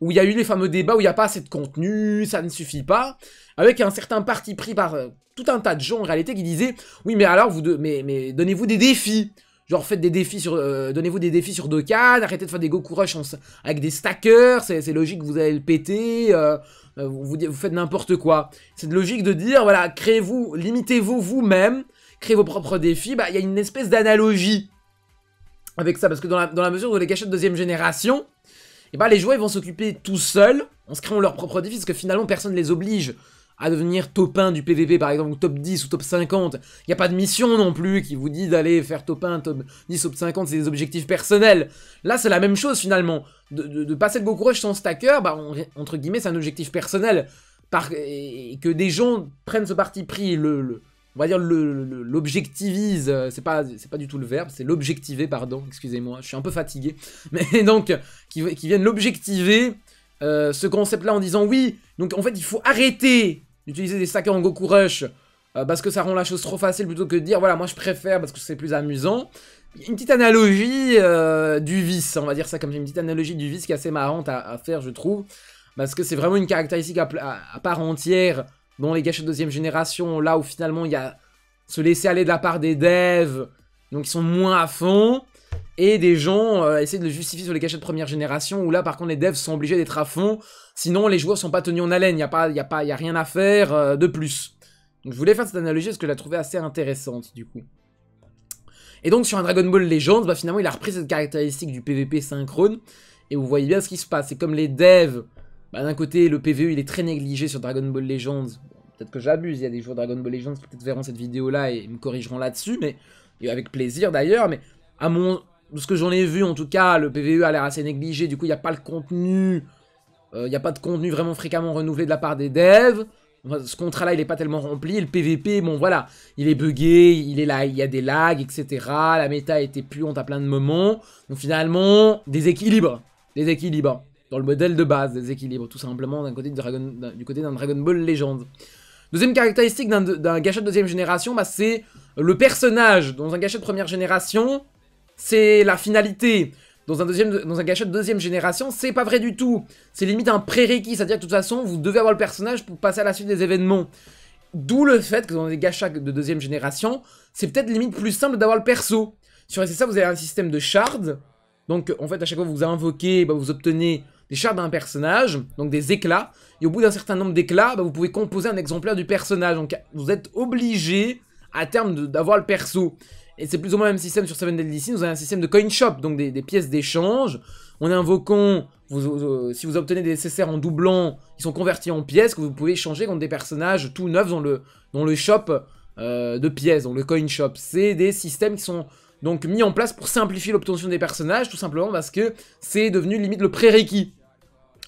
où il y a eu les fameux débats où il n'y a pas assez de contenu, ça ne suffit pas, avec un certain parti pris par euh, tout un tas de gens en réalité qui disaient « Oui mais alors, vous mais, mais donnez-vous des défis Genre faites des défis sur, euh, donnez-vous des défis sur Dokkan, arrêtez de faire des Goku Rush avec des stackers, c'est logique que vous allez le péter, euh, vous, vous, faites n'importe quoi. C'est logique de dire, voilà, créez-vous, limitez-vous vous-même, créez vos propres défis, bah il y a une espèce d'analogie avec ça, parce que dans la, dans la mesure où les gâchettes deuxième génération, et eh bah les joueurs vont s'occuper tout seuls, en se créant leurs propres défis, parce que finalement personne ne les oblige à devenir top 1 du PVP par exemple, top 10 ou top 50. Il n'y a pas de mission non plus qui vous dit d'aller faire top 1, top 10, top 50, c'est des objectifs personnels. Là c'est la même chose finalement. De, passer le Goku Rush sans stacker, bah, entre guillemets c'est un objectif personnel. Par, et que des gens prennent ce parti pris, on va dire l'objectivise, c'est pas, pas du tout le verbe, c'est l'objectiver, pardon, excusez-moi, je suis un peu fatigué, mais donc, qui, viennent l'objectiver, euh, ce concept-là en disant oui, donc en fait il faut arrêter d'utiliser des stackers en Goku Rush euh, parce que ça rend la chose trop facile plutôt que de dire voilà moi je préfère parce que c'est plus amusant. Une petite analogie euh, du vice, on va dire ça comme une petite analogie du vice qui est assez marrante à, faire je trouve, parce que c'est vraiment une caractéristique à, part entière dans les gâchettes deuxième génération, là où finalement il y a se laisser aller de la part des devs, donc ils sont moins à fond, et des gens euh, de le justifier sur les gâchettes de première génération, où là par contre les devs sont obligés d'être à fond, Sinon, les joueurs sont pas tenus en haleine, il n'y a, a rien à faire euh, de plus. Donc je voulais faire cette analogie parce que je la trouvais assez intéressante, du coup. Et donc sur un Dragon Ball Legends, bah, finalement il a repris cette caractéristique du PVP synchrone, et vous voyez bien ce qui se passe. C'est comme les devs, bah, d'un côté le PVE il est très négligé sur Dragon Ball Legends, peut-être que j'abuse, il y a des joueurs Dragon Ball Legends qui peut-être verront cette vidéo là et me corrigeront là-dessus, mais avec plaisir d'ailleurs, mais à mon... De ce que j'en ai vu, en tout cas, le PVE a l'air assez négligé, du coup il n'y a pas le contenu il euh, n'y a pas de contenu vraiment fréquemment renouvelé de la part des devs. ce contrat-là, il n'est pas tellement rempli. Le PVP, bon voilà, il est buggé, il est là, il y a des lags, etc. La méta était puante à plein de moments. Donc finalement, des équilibres. Dans le modèle de base, des équilibres, tout simplement, d'un côté Dragon, du côté d'un Dragon Ball Legend. Deuxième caractéristique d'un gâchette de deuxième génération, bah, c'est le personnage. Dans un gâchette de première génération, c'est la finalité dans un, deuxième, dans un gâchette de deuxième génération, c'est pas vrai du tout. C'est limite un prérequis, c'est-à-dire que de toute façon, vous devez avoir le personnage pour passer à la suite des événements. D'où le fait que dans des gâchettes de deuxième génération, c'est peut-être limite plus simple d'avoir le perso. Sur ça, vous avez un système de shards. Donc, en fait, à chaque fois que vous invoquez, bah, vous obtenez des shards d'un personnage, donc des éclats. Et au bout d'un certain nombre d'éclats, bah, vous pouvez composer un exemplaire du personnage. Donc, vous êtes obligé, à terme, d'avoir le perso. Et c'est plus ou moins le même système sur Seven Deadly Sins. Vous avez un système de coin shop, donc des, pièces d'échange. En invoquant, vous, si vous obtenez des nécessaires en doublant, ils sont convertis en pièces que vous pouvez échanger contre des personnages tout neufs dans le, dans le shop euh, de pièces, dans le coin shop. C'est des systèmes qui sont donc mis en place pour simplifier l'obtention des personnages, tout simplement parce que c'est devenu limite le prérequis.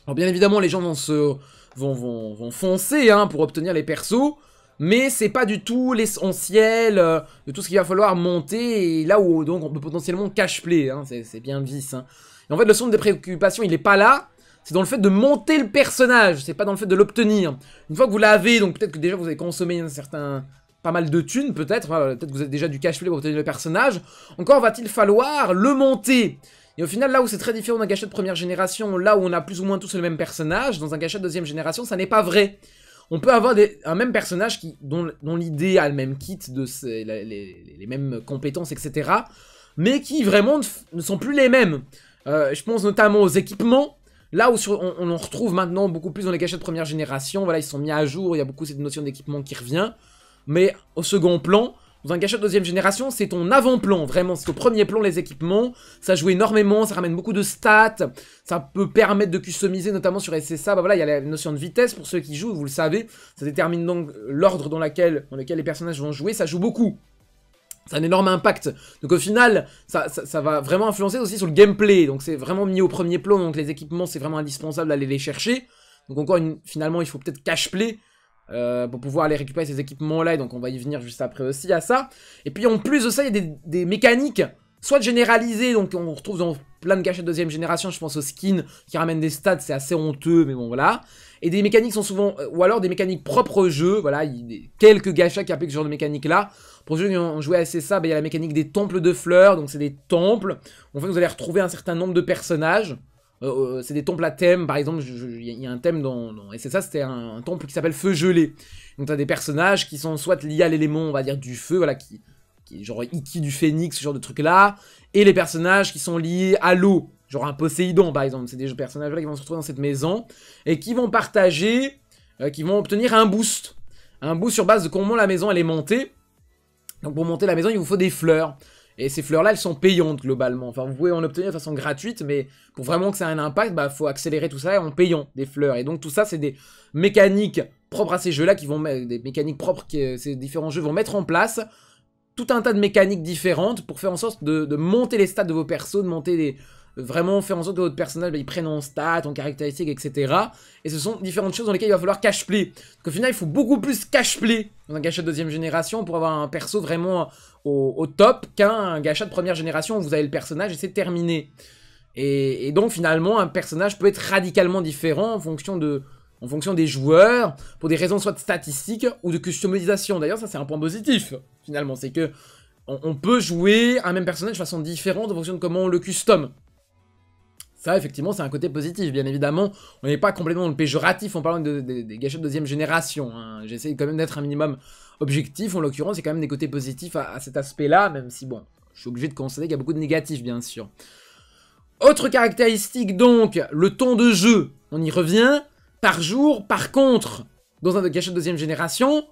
Alors bien évidemment, les gens vont se vont, vont, vont foncer hein, pour obtenir les persos, mais c'est pas du tout l'essentiel euh, de tout ce qu'il va falloir monter, et là où donc on peut potentiellement cash-play, hein, c'est bien vice. Hein. Et en fait, le centre des préoccupations, il est pas là, c'est dans le fait de monter le personnage, c'est pas dans le fait de l'obtenir. Une fois que vous l'avez, donc peut-être que déjà vous avez consommé un certain... pas mal de thunes, peut-être, peut-être que vous avez déjà du cash-play pour obtenir le personnage, encore va-t-il falloir le monter et au final, là où c'est très différent d'un gâchette de première génération, là où on a plus ou moins tous le même personnage, dans un gâchette de deuxième génération, ça n'est pas vrai on peut avoir un même personnage qui, dont, l'idée a le même kit, de les, mêmes compétences, etc. Mais qui vraiment ne, sont plus les mêmes. Euh, je pense notamment aux équipements. Là où on, en retrouve maintenant beaucoup plus dans les gâchettes de première génération. Voilà, ils sont mis à jour, il y a beaucoup cette notion d'équipement qui revient. Mais au second plan, dans un gâchette deuxième génération, c'est ton avant-plan, vraiment, c'est au premier plan les équipements, ça joue énormément, ça ramène beaucoup de stats, ça peut permettre de customiser, notamment sur SSA, bah voilà, il y a la notion de vitesse pour ceux qui jouent, vous le savez, ça détermine donc l'ordre dans, lequel les personnages vont jouer, ça joue beaucoup. C'est un énorme impact. Donc au final, ça, ça, va vraiment influencer aussi sur le gameplay. Donc c'est vraiment mis au premier plan. Donc les équipements, c'est vraiment indispensable d'aller les chercher. Donc encore, une, finalement, il faut peut-être cash-play. Euh, pour pouvoir aller récupérer ces équipements-là, et donc on va y venir juste après aussi à ça. Et puis en plus de ça, il y a des, mécaniques, soit généralisées, donc on retrouve dans plein de gâchettes de deuxième génération, je pense aux skins qui ramènent des stats, c'est assez honteux, mais bon voilà. Et des mécaniques sont souvent, euh, ou alors des mécaniques propres au jeu, voilà, il y a quelques gâchettes qui appliquent ce genre de mécanique-là. Pour ceux qui ont joué à SSA, ben, il y a la mécanique des temples de fleurs, donc c'est des temples. En fait, vous allez retrouver un certain nombre de personnages. Euh, euh, c'est des temples à thème, par exemple, il y, a un thème dans... et c'est ça, c'était un, temple qui s'appelle Feu Gelé. Donc t'as des personnages qui sont soit liés à l'élément, on va dire, du feu, voilà, qui, qui est genre Iki du Phénix, ce genre de trucs là, et les personnages qui sont liés à l'eau, genre un Poséidon par exemple, c'est des personnages là qui vont se retrouver dans cette maison, et qui vont partager, euh, qui vont obtenir un boost. Un boost sur base de comment la maison elle est montée. Donc pour monter la maison, il vous faut des fleurs. Et ces fleurs-là, elles sont payantes globalement. Enfin, vous pouvez en obtenir de façon gratuite, mais pour vraiment que ça ait un impact, bah, faut accélérer tout ça en payant des fleurs. Et donc tout ça, c'est des mécaniques propres à ces jeux-là qui vont des mécaniques propres que ces différents jeux vont mettre en place. Tout un tas de mécaniques différentes pour faire en sorte de, monter les stats de vos persos, de monter les, vraiment faire en sorte que votre personnage bah, il prenne en stats, en caractéristiques, etc. Et ce sont différentes choses dans lesquelles il va falloir cash-play. Donc au final, il faut beaucoup plus cash-play dans un gacha de deuxième génération pour avoir un perso vraiment au, top qu'un gacha de première génération où vous avez le personnage et c'est terminé. Et, donc finalement, un personnage peut être radicalement différent en fonction de, en fonction des joueurs, pour des raisons soit de statistiques ou de customisation. D'ailleurs, ça c'est un point positif, finalement, c'est que on, peut jouer un même personnage de façon différente en fonction de comment on le custom. Ça, effectivement, c'est un côté positif, bien évidemment. On n'est pas complètement péjoratif en parlant des de, de de deuxième génération. Hein. J'essaie quand même d'être un minimum objectif. En l'occurrence, il y a quand même des côtés positifs à, cet aspect-là, même si, bon, je suis obligé de constater qu'il y a beaucoup de négatifs, bien sûr. Autre caractéristique, donc, le temps de jeu. On y revient. Par jour, par contre, dans un de deuxième génération,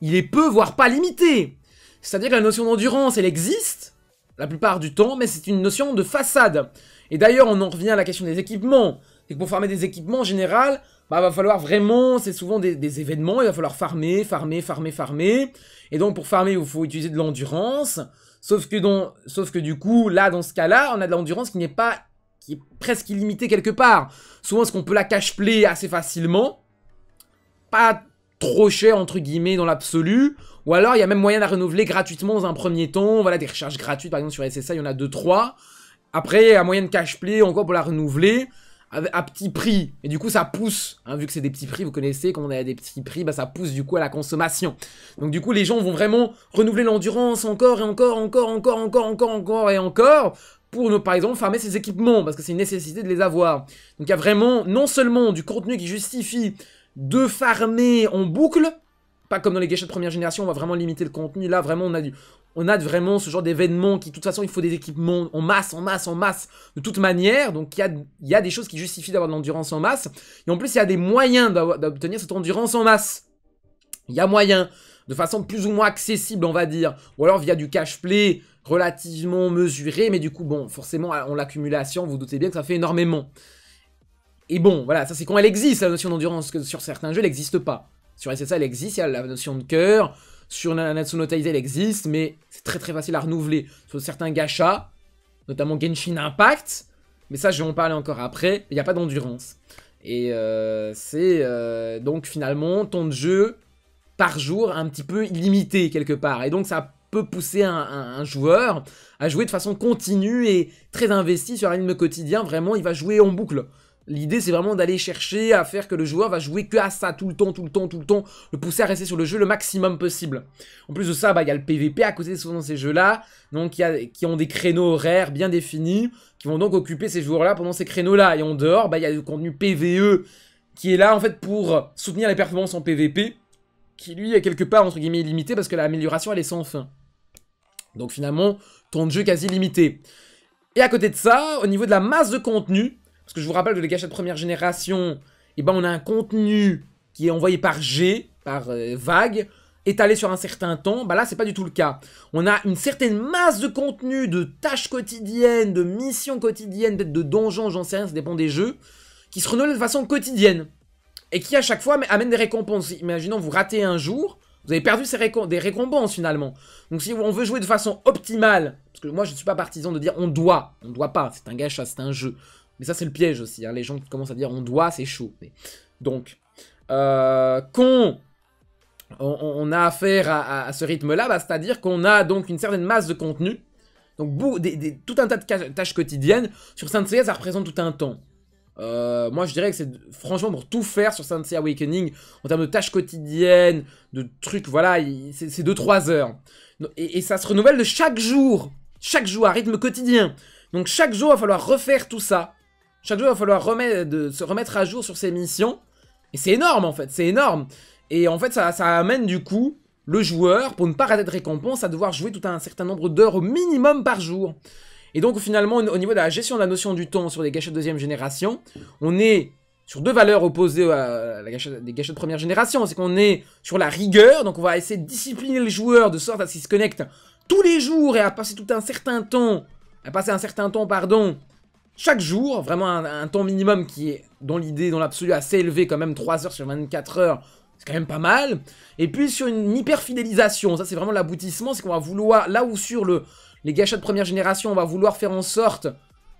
il est peu, voire pas limité. C'est-à-dire que la notion d'endurance, elle existe, la plupart du temps, mais c'est une notion de façade. Et d'ailleurs, on en revient à la question des équipements. Et pour farmer des équipements en général, bah va falloir vraiment, c'est souvent des, événements, il va falloir farmer, farmer, farmer, farmer. Et donc pour farmer, il faut utiliser de l'endurance. Sauf que, sauf que du coup, là, dans ce cas-là, on a de l'endurance qui n'est pas, qui est presque illimitée quelque part. Souvent, est-ce qu'on peut la cache-play assez facilement? Pas trop cher, entre guillemets, dans l'absolu. Ou alors, il y a même moyen de la renouveler gratuitement dans un premier temps. Voilà, des recharges gratuites, par exemple, sur SSA, il y en a 2-3. Après, il y a moyen de cache-play encore pour la renouveler à, petit prix. Et du coup, ça pousse. Hein, vu que c'est des petits prix, vous connaissez, quand on a des petits prix, bah, ça pousse du coup à la consommation. Donc du coup, les gens vont vraiment renouveler l'endurance encore et encore, encore, encore, encore, encore, encore et encore pour, par exemple, farmer ses équipements, parce que c'est une nécessité de les avoir. Donc il y a vraiment non seulement du contenu qui justifie de farmer en boucle, pas comme dans les gâchettes de première génération, on va vraiment limiter le contenu. Là, vraiment, on a, du, on a vraiment ce genre d'événement qui, de toute façon, il faut des équipements en masse, en masse, en masse, de toute manière. Donc, il y a, y a, des choses qui justifient d'avoir de l'endurance en masse. Et en plus, il y a des moyens d'obtenir cette endurance en masse. Il y a moyen, de façon plus ou moins accessible, on va dire. Ou alors via du cash play relativement mesuré. Mais du coup, bon, forcément, en l'accumulation, vous, vous doutez bien que ça fait énormément. Et bon, voilà, ça c'est quand elle existe, la notion d'endurance, que sur certains jeux, elle n'existe pas. Sur SSA, elle existe, il y a la notion de cœur. Sur Nanatsu no elle existe, mais c'est très très facile à renouveler. Sur certains gachas, notamment Genshin Impact, mais ça je vais en parler encore après, il n'y a pas d'endurance. Et euh, c'est euh, donc finalement ton de jeu par jour un petit peu illimité quelque part. Et donc ça peut pousser un, joueur à jouer de façon continue et très investi sur un rythme quotidien. Vraiment, il va jouer en boucle. L'idée, c'est vraiment d'aller chercher à faire que le joueur va jouer que à ça tout le temps, tout le temps, tout le temps, le pousser à rester sur le jeu le maximum possible. En plus de ça, bah, il y a le PVP à côté souvent ces jeux-là, donc qui ont des créneaux horaires bien définis, qui vont donc occuper ces joueurs-là pendant ces créneaux-là. Et en dehors, bah, il y a le contenu PVE qui est là en fait pour soutenir les performances en PVP, qui lui est quelque part entre guillemets illimité parce que l'amélioration elle est sans fin. Donc finalement, ton jeu quasi limité. Et à côté de ça, au niveau de la masse de contenu, parce que je vous rappelle que les gâchettes première génération, eh ben, on a un contenu qui est envoyé par G, par euh, vague, étalé sur un certain temps. Bah là, c'est pas du tout le cas. On a une certaine masse de contenu, de tâches quotidiennes, de missions quotidiennes, peut-être de donjons, j'en sais rien, ça dépend des jeux, qui se renouvellent de façon quotidienne. Et qui à chaque fois amènent des récompenses. Imaginons, vous ratez un jour, vous avez perdu ces des récompenses finalement. Donc si on veut jouer de façon optimale, parce que moi je ne suis pas partisan de dire on doit, on doit pas, c'est un gacha, c'est un jeu. Mais ça, c'est le piège aussi. Hein. Les gens qui commencent à dire on doit, c'est chaud. Donc, euh, quand on, a affaire à, ce rythme-là, bah, c'est-à-dire qu'on a donc une certaine masse de contenu. Donc, tout un tas de tâches quotidiennes. Sur Saint Seiya, ça représente tout un temps. Euh, moi, je dirais que c'est franchement pour tout faire sur Saint Seiya Awakening, en termes de tâches quotidiennes, de trucs, voilà, c'est 2-3 heures. Et, et, ça se renouvelle de chaque jour. Chaque jour, à rythme quotidien. Donc chaque jour, il va falloir refaire tout ça. Chaque jour, il va falloir se remettre à jour sur ses missions. Et c'est énorme, en fait, c'est énorme. Et en fait, ça, amène du coup le joueur, pour ne pas rater de récompense, à devoir jouer tout un certain nombre d'heures au minimum par jour. Et donc finalement, au niveau de la gestion de la notion du temps sur les gâchettes de deuxième génération, on est sur deux valeurs opposées à la gâchette, des gâchettes de première génération. C'est qu'on est sur la rigueur, donc on va essayer de discipliner le joueur de sorte à ce qu'il se connecte tous les jours et à passer tout un certain temps, à passer un certain temps, pardon, chaque jour, vraiment un, temps minimum qui est, dans l'idée, dans l'absolu, assez élevé, quand même 3 heures sur 24 heures, c'est quand même pas mal. Et puis sur une hyper fidélisation, ça c'est vraiment l'aboutissement, c'est qu'on va vouloir, là où sur le, les gâchettes de première génération, on va vouloir faire en sorte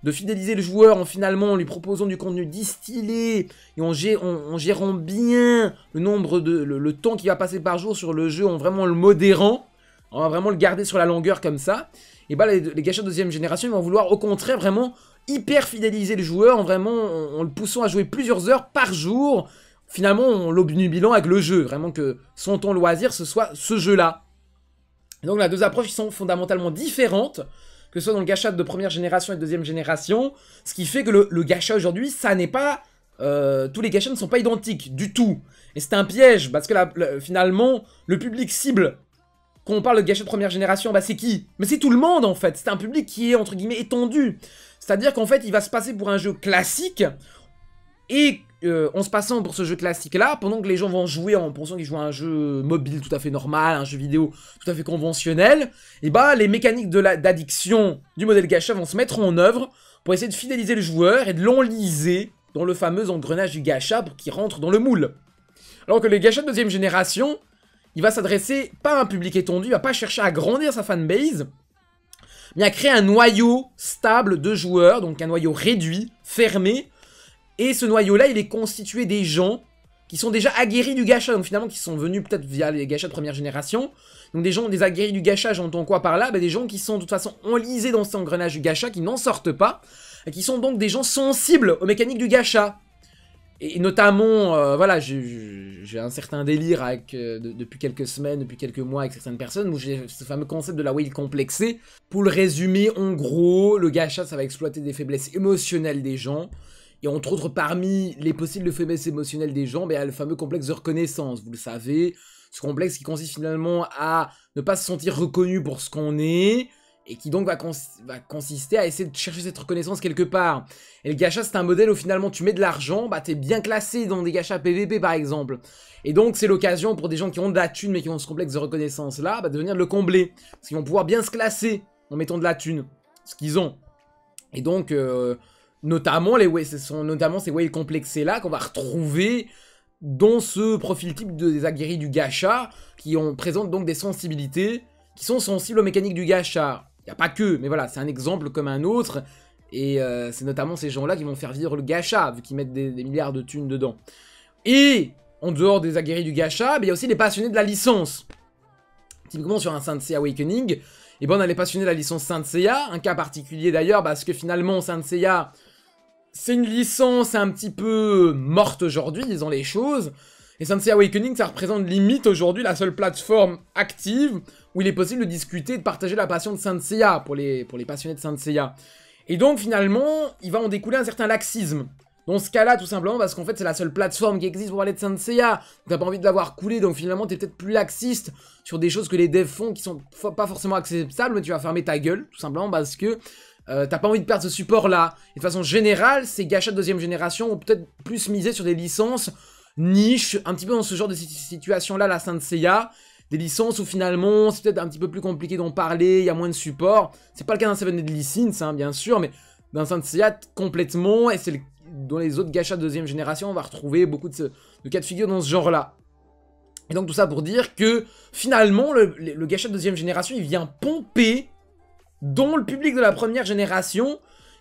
de fidéliser le joueur en finalement lui proposant du contenu distillé et en, gérant bien le nombre le, temps qu'il va passer par jour sur le jeu en vraiment le modérant. On va vraiment le garder sur la longueur comme ça. Et bah les, les gâchettes deuxième génération vont vouloir au contraire vraiment hyper fidéliser le joueur en vraiment en, le poussant à jouer plusieurs heures par jour. Finalement on l'obnubilant avec le jeu. Vraiment que son temps loisir ce soit ce jeu là. donc là deux approches sont fondamentalement différentes que ce soit dans le gacha de première génération et de deuxième génération, ce qui fait que le, gacha aujourd'hui, ça n'est pas... Euh, tous les gachas ne sont pas identiques du tout. Et c'est un piège, parce que finalement, le public cible, quand on parle de gacha de première génération, bah c'est qui? Mais c'est tout le monde en fait, c'est un public qui est entre guillemets étendu. C'est-à-dire qu'en fait, il va se passer pour un jeu classique, et euh, en se passant pour ce jeu classique-là, pendant que les gens vont jouer en pensant qu'ils jouent un jeu mobile tout à fait normal, un jeu vidéo tout à fait conventionnel, et bah les mécaniques d'addiction du modèle gacha vont se mettre en œuvre pour essayer de fidéliser le joueur et de l'enliser dans le fameux engrenage du gacha pour qu'il rentre dans le moule. Alors que le gacha de deuxième génération, il va s'adresser pas à un public étendu, il va pas chercher à agrandir sa fanbase, mais à créer un noyau stable de joueurs, donc un noyau réduit, fermé, et ce noyau-là, il est constitué des gens qui sont déjà aguerris du gacha, donc finalement qui sont venus peut-être via les gachas de première génération. Donc des gens, des aguerris du gacha, j'entends quoi par là? Bah, Des gens qui sont de toute façon enlisés dans cet engrenage du gacha, qui n'en sortent pas, et qui sont donc des gens sensibles aux mécaniques du gacha. Et notamment, euh, voilà, j'ai un certain délire euh, depuis quelques semaines, depuis quelques mois avec certaines personnes, où j'ai ce fameux concept de la whale complexée. Pour le résumer, en gros, le gacha, ça va exploiter des faiblesses émotionnelles des gens. Et entre autres, parmi les possibles faiblesses émotionnelles des gens, ben, il y a le fameux complexe de reconnaissance, vous le savez. Ce complexe qui consiste finalement à ne pas se sentir reconnu pour ce qu'on est, et qui donc va, consister à essayer de chercher cette reconnaissance quelque part. Et le gacha, c'est un modèle où finalement tu mets de l'argent, bah t'es bien classé dans des gachas PVP par exemple. Et donc c'est l'occasion pour des gens qui ont de la thune mais qui ont ce complexe de reconnaissance là, bah, de venir le combler. Parce qu'ils vont pouvoir bien se classer en mettant de la thune. Ce qu'ils ont. Et donc, euh, Notamment, les, sont notamment ces whales complexés là qu'on va retrouver dans ce profil type des aguerris du gacha, qui ont, présentent donc des sensibilités, qui sont sensibles aux mécaniques du gacha. Il n'y a pas que, mais voilà, c'est un exemple comme un autre, et euh, c'est notamment ces gens-là qui vont faire vivre le gacha, vu qu'ils mettent des, milliards de thunes dedans. Et, en dehors des aguerris du gacha, ben, il y a aussi les passionnés de la licence. Typiquement sur un Saint Awakening, et eh ben on a les passionnés de la licence Saint un cas particulier d'ailleurs, parce que finalement Saint c'est une licence un petit peu morte aujourd'hui, disons les choses. Et Sensei Awakening, ça représente limite aujourd'hui la seule plateforme active où il est possible de discuter de partager la passion de Senseiya pour les, pour les passionnés de Senseiya. Et donc finalement, il va en découler un certain laxisme. Dans ce cas-là, tout simplement parce qu'en fait, c'est la seule plateforme qui existe pour parler de Senseiya. T'as pas envie de l'avoir coulé, donc finalement, t'es peut-être plus laxiste sur des choses que les devs font qui sont pas forcément acceptables, mais tu vas fermer ta gueule, tout simplement parce que euh, t'as pas envie de perdre ce support-là. Et de façon générale, ces gachas de deuxième génération ont peut-être plus misé sur des licences niche, un petit peu dans ce genre de situation-là, la Saint Seiya. Des licences où finalement, c'est peut-être un petit peu plus compliqué d'en parler, il y a moins de support. C'est pas le cas d'un Seven Deadly Sins, hein, bien sûr, mais d'un Saint Seiya complètement, et c'est dans les autres gachas de deuxième génération, on va retrouver beaucoup de, cas de figure dans ce genre-là. Et donc tout ça pour dire que finalement, le, le gacha de deuxième génération, il vient pomper dont le public de la première génération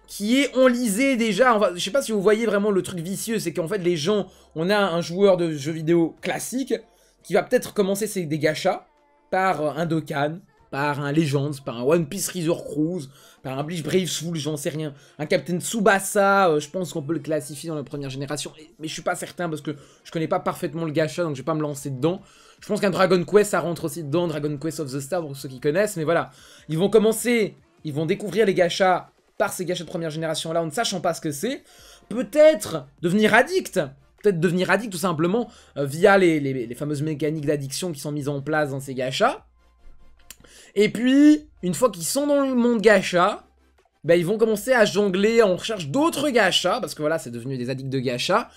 qui est enlisé déjà, enfin, je sais pas si vous voyez vraiment le truc vicieux, c'est qu'en fait les gens, on a un joueur de jeux vidéo classique qui va peut-être commencer ses dégâchats par un Dokkan, par un Legends, par un One Piece Resort Cruise, par un Bleach Brave Soul, j'en sais rien. Un Captain Tsubasa, euh, je pense qu'on peut le classifier dans la première génération, mais je suis pas certain parce que je connais pas parfaitement le gacha, donc je vais pas me lancer dedans. Je pense qu'un Dragon Quest, ça rentre aussi dedans, Dragon Quest of the Star, pour ceux qui connaissent, mais voilà. Ils vont commencer, ils vont découvrir les gachas par ces gachas de première génération là, en ne sachant pas ce que c'est. Peut-être devenir addict peut-être devenir addict tout simplement euh, via les, fameuses mécaniques d'addiction qui sont mises en place dans ces gachas. Et puis, une fois qu'ils sont dans le monde gacha, ben, ils vont commencer à jongler en recherche d'autres gachas, parce que voilà, c'est devenu des addicts de gachas,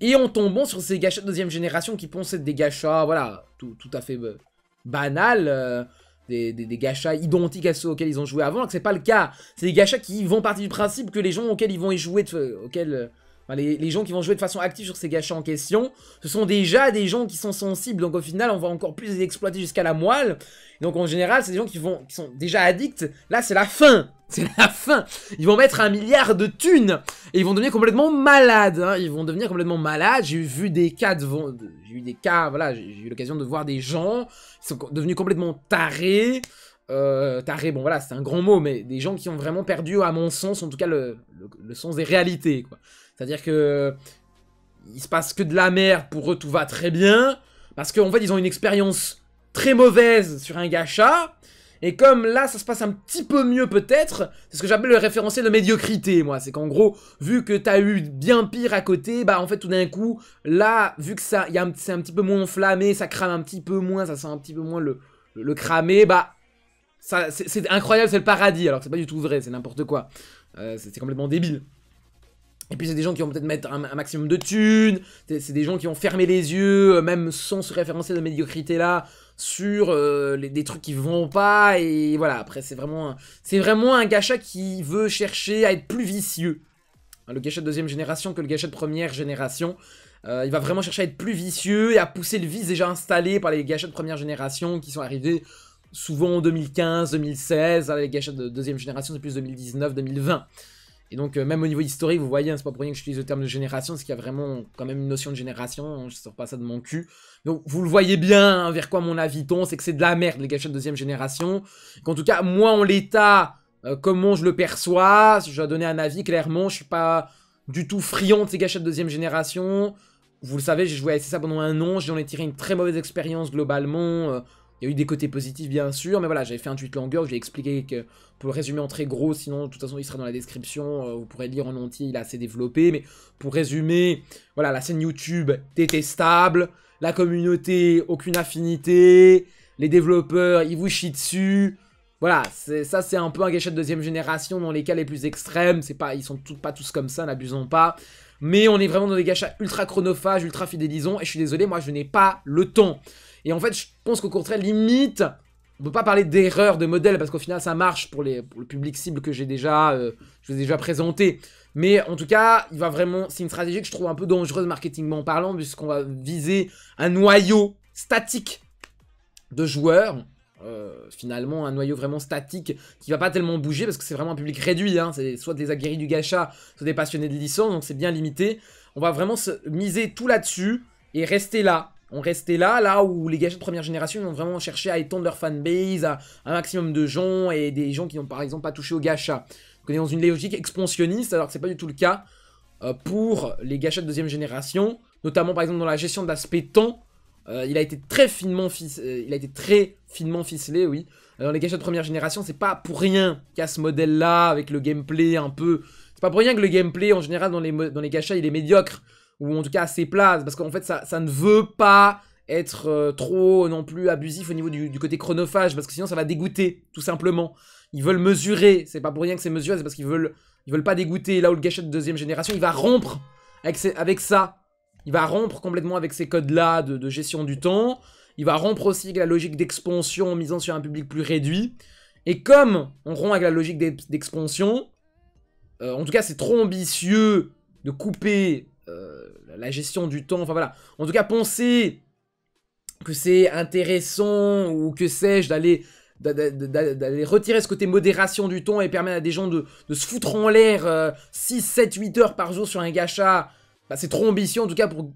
et en tombant sur ces gachas de deuxième génération qui pensent être des gachas, voilà, tout, à fait euh, banal, euh, des, des, gachas identiques à ceux auxquels ils ont joué avant, alors que c'est pas le cas. C'est des gachas qui vont partir du principe que les gens auxquels ils vont y jouer, auxquels les, gens qui vont jouer de façon active sur ces gachas en question, ce sont déjà des gens qui sont sensibles, donc au final on va encore plus les exploiter jusqu'à la moelle. Donc en général, c'est des gens qui, vont, qui sont déjà addicts. Là, c'est la fin. C'est la fin. Ils vont mettre un milliard de thunes et ils vont devenir complètement malades. Hein. Ils vont devenir complètement malades. J'ai vu des cas j'ai eu des cas, voilà, j'ai eu l'occasion de voir des gens qui sont devenus complètement tarés. Euh, tarés, bon voilà, c'est un grand mot, mais des gens qui ont vraiment perdu, à mon sens, en tout cas le, sens des réalités. C'est-à-dire que il se passe que de la merde, pour eux tout va très bien, parce qu'en fait ils ont une expérience très mauvaise sur un gacha, et comme là ça se passe un petit peu mieux peut-être, c'est ce que j'appelle le référentiel de médiocrité moi, c'est qu'en gros, vu que t'as eu bien pire à côté, bah en fait tout d'un coup, là, vu que c'est un petit peu moins enflammé, ça crame un petit peu moins, ça sent un petit peu moins le, le, cramer, bah c'est incroyable, c'est le paradis, alors que c'est pas du tout vrai, c'est n'importe quoi. Euh, c'est complètement débile. Et puis c'est des gens qui vont peut-être mettre un, maximum de thunes, c'est des gens qui vont fermer les yeux, euh, même sans se référencer de médiocrité là, sur euh, des trucs qui vont pas, et voilà, après c'est vraiment, c'est vraiment un gacha qui veut chercher à être plus vicieux. Le gacha de deuxième génération que le gacha de première génération. Euh, il va vraiment chercher à être plus vicieux et à pousser le vice déjà installé par les gachas de première génération qui sont arrivés souvent en 2015, 2016. Les gachas de deuxième génération c'est plus 2019, 2020. Et donc, euh, même au niveau historique, vous voyez, hein, c'est pas pour rien que j'utilise le terme de génération, c'est qu'il y a vraiment quand même une notion de génération, hein, je sors pas ça de mon cul. Donc, vous le voyez bien hein, vers quoi mon avis tombe, c'est que c'est de la merde, les gâchettes de deuxième génération. Qu'en tout cas, moi, en l'état, euh, comment je le perçois, je dois donner un avis, clairement, je suis pas du tout friand de ces gâchettes de deuxième génération. Vous le savez, j'ai joué à ça pendant un an, j'en ai tiré une très mauvaise expérience globalement. Euh, il y a eu des côtés positifs, bien sûr, mais voilà, j'avais fait un tweet longueur, je lui ai expliqué que, pour le résumer en très gros, sinon, de toute façon, il sera dans la description, euh, vous pourrez lire en entier, il est assez développé, mais pour résumer, voilà, la scène YouTube, détestable, la communauté, aucune affinité, les développeurs, ils vous chient dessus, voilà, ça c'est un peu un gâchette de deuxième génération dans les cas les plus extrêmes, c'est pas, ils sont pas tous comme ça, n'abusons pas, mais on est vraiment dans des gâchats ultra chronophages, ultra fidélisants, et je suis désolé, moi je n'ai pas le temps. Et en fait, je pense qu'au contraire, limite, on peut pas parler d'erreur de modèle parce qu'au final, ça marche pour, le public cible que j'ai déjà, euh, je vous ai déjà présenté. Mais en tout cas, il va vraiment, c'est une stratégie que je trouve un peu dangereuse marketingment parlant puisqu'on va viser un noyau statique de joueurs. Euh, finalement un noyau vraiment statique qui va pas tellement bouger parce que c'est vraiment un public réduit, hein. c'est soit des aguerris du gacha, soit des passionnés de licence, donc c'est bien limité. On va vraiment se miser tout là-dessus et rester là, on restait là, là où les gâchettes de première génération ont vraiment cherché à étendre leur fanbase à un maximum de gens et des gens qui n'ont par exemple pas touché au gacha. On est dans une logique expansionniste alors que c'est pas du tout le cas euh, pour les gâchettes de deuxième génération, notamment par exemple dans la gestion de l'aspect temps. Euh, il a été très finement euh, il a été très finement ficelé, oui. Dans les gâchettes de première génération, c'est pas pour rien qu'il y a ce modèle-là avec le gameplay un peu. C'est pas pour rien que le gameplay en général dans les dans les gachas il est médiocre ou en tout cas assez plat, parce qu'en fait ça, ça, ne veut pas être euh, trop non plus abusif au niveau du, côté chronophage, parce que sinon ça va dégoûter, tout simplement. Ils veulent mesurer, c'est pas pour rien que c'est mesuré, c'est parce qu'ils veulent, veulent pas dégoûter. Là où le gâchette de deuxième génération, il va rompre avec, avec ça. Il va rompre complètement avec ces codes-là de, gestion du temps. Il va rompre aussi avec la logique d'expansion en misant sur un public plus réduit. Et comme on rompt avec la logique d'expansion, euh, en tout cas c'est trop ambitieux de couper euh, la gestion du temps, enfin voilà. En tout cas, penser que c'est intéressant ou que sais-je d'aller d'aller retirer ce côté modération du temps et permettre à des gens de, se foutre en l'air 6, 7, 8 heures par jour sur un gacha, bah, c'est trop ambitieux en tout cas pour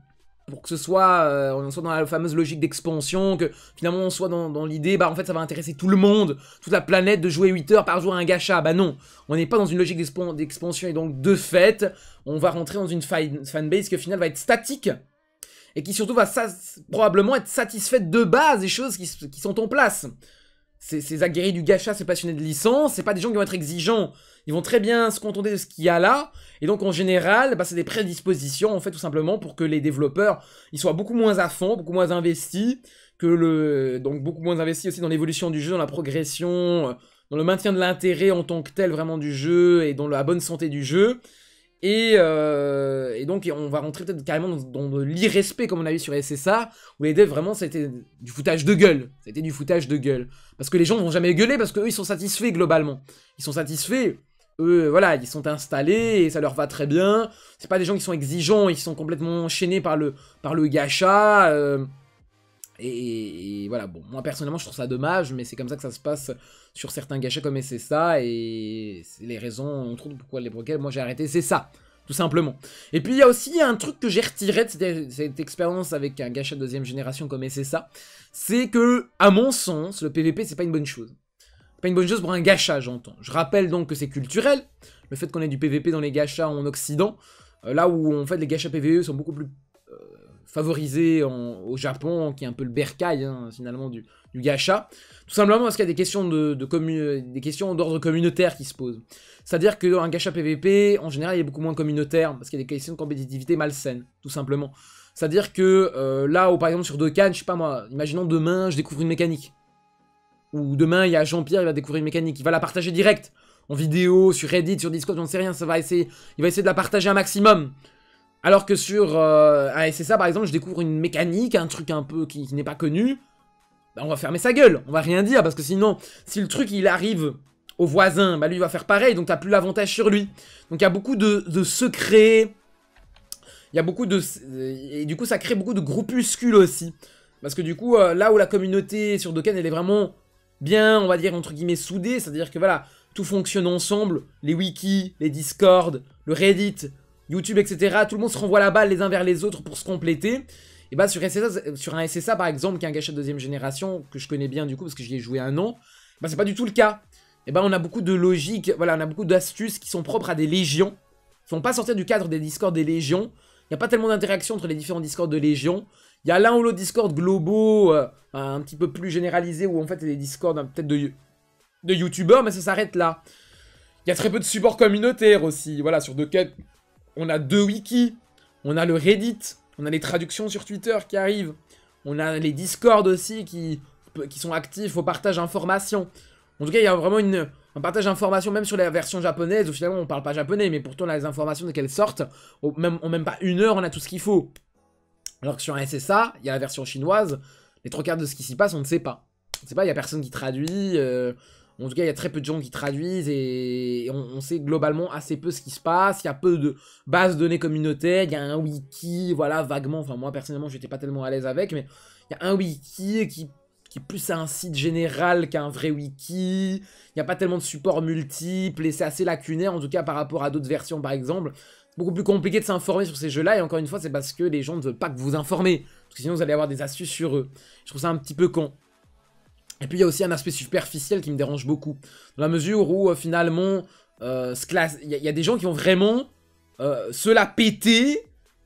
pour que ce soit, euh, on soit dans la fameuse logique d'expansion, que finalement on soit dans, l'idée, bah en fait ça va intéresser tout le monde, toute la planète de jouer 8 heures par jour à un gacha. Bah non, on n'est pas dans une logique d'expansion et donc de fait, on va rentrer dans une fanbase qui au final va être statique et qui surtout va probablement être satisfaite de base des choses qui, sont en place. Ces, aguerris du gacha, ces passionnés de licence, c'est pas des gens qui vont être exigeants. Ils vont très bien se contenter de ce qu'il y a là. Et donc, en général, bah, c'est des prédispositions, en fait, tout simplement, pour que les développeurs, ils soient beaucoup moins à fond, beaucoup moins investis, que le... Donc, beaucoup moins investis aussi dans l'évolution du jeu, dans la progression, euh, dans le maintien de l'intérêt en tant que tel, vraiment, du jeu, et dans la bonne santé du jeu. Euh, et, donc, on va rentrer peut-être carrément dans, dans l'irrespect, comme on a vu sur SSA, où les devs, vraiment, c'était du foutage de gueule. C'était du foutage de gueule. Parce que les gens vont jamais gueuler, parce qu'eux, ils sont satisfaits, globalement. Ils sont satisfaits. Eux, voilà, ils sont installés, et ça leur va très bien. C'est pas des gens qui sont exigeants, ils sont complètement enchaînés par le, par gacha. Euh, et, voilà, bon, moi personnellement je trouve ça dommage, mais c'est comme ça que ça se passe sur certains gachets comme ça et les raisons, on trouve pourquoi les lesquelles moi j'ai arrêté, c'est ça, tout simplement. Et puis il y a aussi un truc que j'ai retiré de cette, expérience avec un gachet de deuxième génération comme ça c'est que, à mon sens, le PVP c'est pas une bonne chose. Pas une bonne chose pour un gacha, j'entends. Je rappelle donc que c'est culturel, le fait qu'on ait du PVP dans les gachas en Occident, euh, là où en fait les gachas PVE sont beaucoup plus favorisé au Japon, qui est un peu le bercail hein, finalement du, gacha, tout simplement parce qu'il y a des questions d'ordre communautaire qui se posent. C'est-à-dire qu'un gacha PVP, en général, il est beaucoup moins communautaire, parce qu'il y a des questions de compétitivité malsaine, tout simplement. C'est-à-dire que euh, là où par exemple sur Dokkan, je sais pas moi, imaginons demain je découvre une mécanique. Ou demain il y a Jean-Pierre, il va découvrir une mécanique, il va la partager direct en vidéo, sur Reddit, sur Discord, j'en sais rien, ça va essayer, il va essayer de la partager un maximum. Alors que sur euh, un par exemple, je découvre une mécanique, un truc un peu qui, n'est pas connu. Bah, on va fermer sa gueule, on va rien dire, parce que sinon, si le truc, il arrive au voisin, bah lui, il va faire pareil, donc t'as plus l'avantage sur lui. Donc il y a beaucoup de, secrets, il y a beaucoup de... Et du coup, ça crée beaucoup de groupuscules aussi. Parce que du coup, euh, là où la communauté sur Dokkan, elle est vraiment bien, on va dire, entre guillemets, soudée, c'est-à-dire que voilà, tout fonctionne ensemble, les wikis, les discords, le Reddit, YouTube, etc. Tout le monde se renvoie la balle les uns vers les autres pour se compléter. Et bah sur, un SSA par exemple, qui est un gachet de deuxième génération, que je connais bien du coup parce que j'y ai joué un an, bah c'est pas du tout le cas. Et bah on a beaucoup de logique, voilà, on a beaucoup d'astuces qui sont propres à des légions, qui vont pas sortir du cadre des discords des légions. Il n'y a pas tellement d'interaction entre les différents discords de légions. Il y a l'un ou l'autre discord globaux, euh, un petit peu plus généralisé, où en fait il y a des discords peut-être de, de youtubeurs, mais ça s'arrête là. Il y a très peu de support communautaire aussi, voilà, sur deux quêtes on a deux wikis, on a le Reddit, on a les traductions sur Twitter qui arrivent, on a les Discord aussi qui, sont actifs au partage d'informations. En tout cas, il y a vraiment un partage d'informations, même sur la version japonaise, où finalement on parle pas japonais, mais pourtant les informations dès qu'elles sortent, même, même pas une heure, on a tout ce qu'il faut. Alors que sur un SSA, il y a la version chinoise, les trois quarts de ce qui s'y passe, on ne sait pas. On ne sait pas, il y a personne qui traduit, euh, en tout cas, il y a très peu de gens qui traduisent et on, sait globalement assez peu ce qui se passe. Il y a peu de bases données communautaires. Il y a un wiki, voilà, vaguement. Enfin, moi, personnellement, je n'étais pas tellement à l'aise avec, mais il y a un wiki qui, qui est plus un site général qu'un vrai wiki. Il n'y a pas tellement de supports multiples et c'est assez lacunaire, en tout cas, par rapport à d'autres versions, par exemple. C'est beaucoup plus compliqué de s'informer sur ces jeux-là et encore une fois, c'est parce que les gens ne veulent pas que vous informez. Parce que sinon, vous allez avoir des astuces sur eux. Je trouve ça un petit peu con. Et puis il y a aussi un aspect superficiel qui me dérange beaucoup. Dans la mesure où euh, finalement, euh, il y, a des gens qui vont vraiment euh, se la péter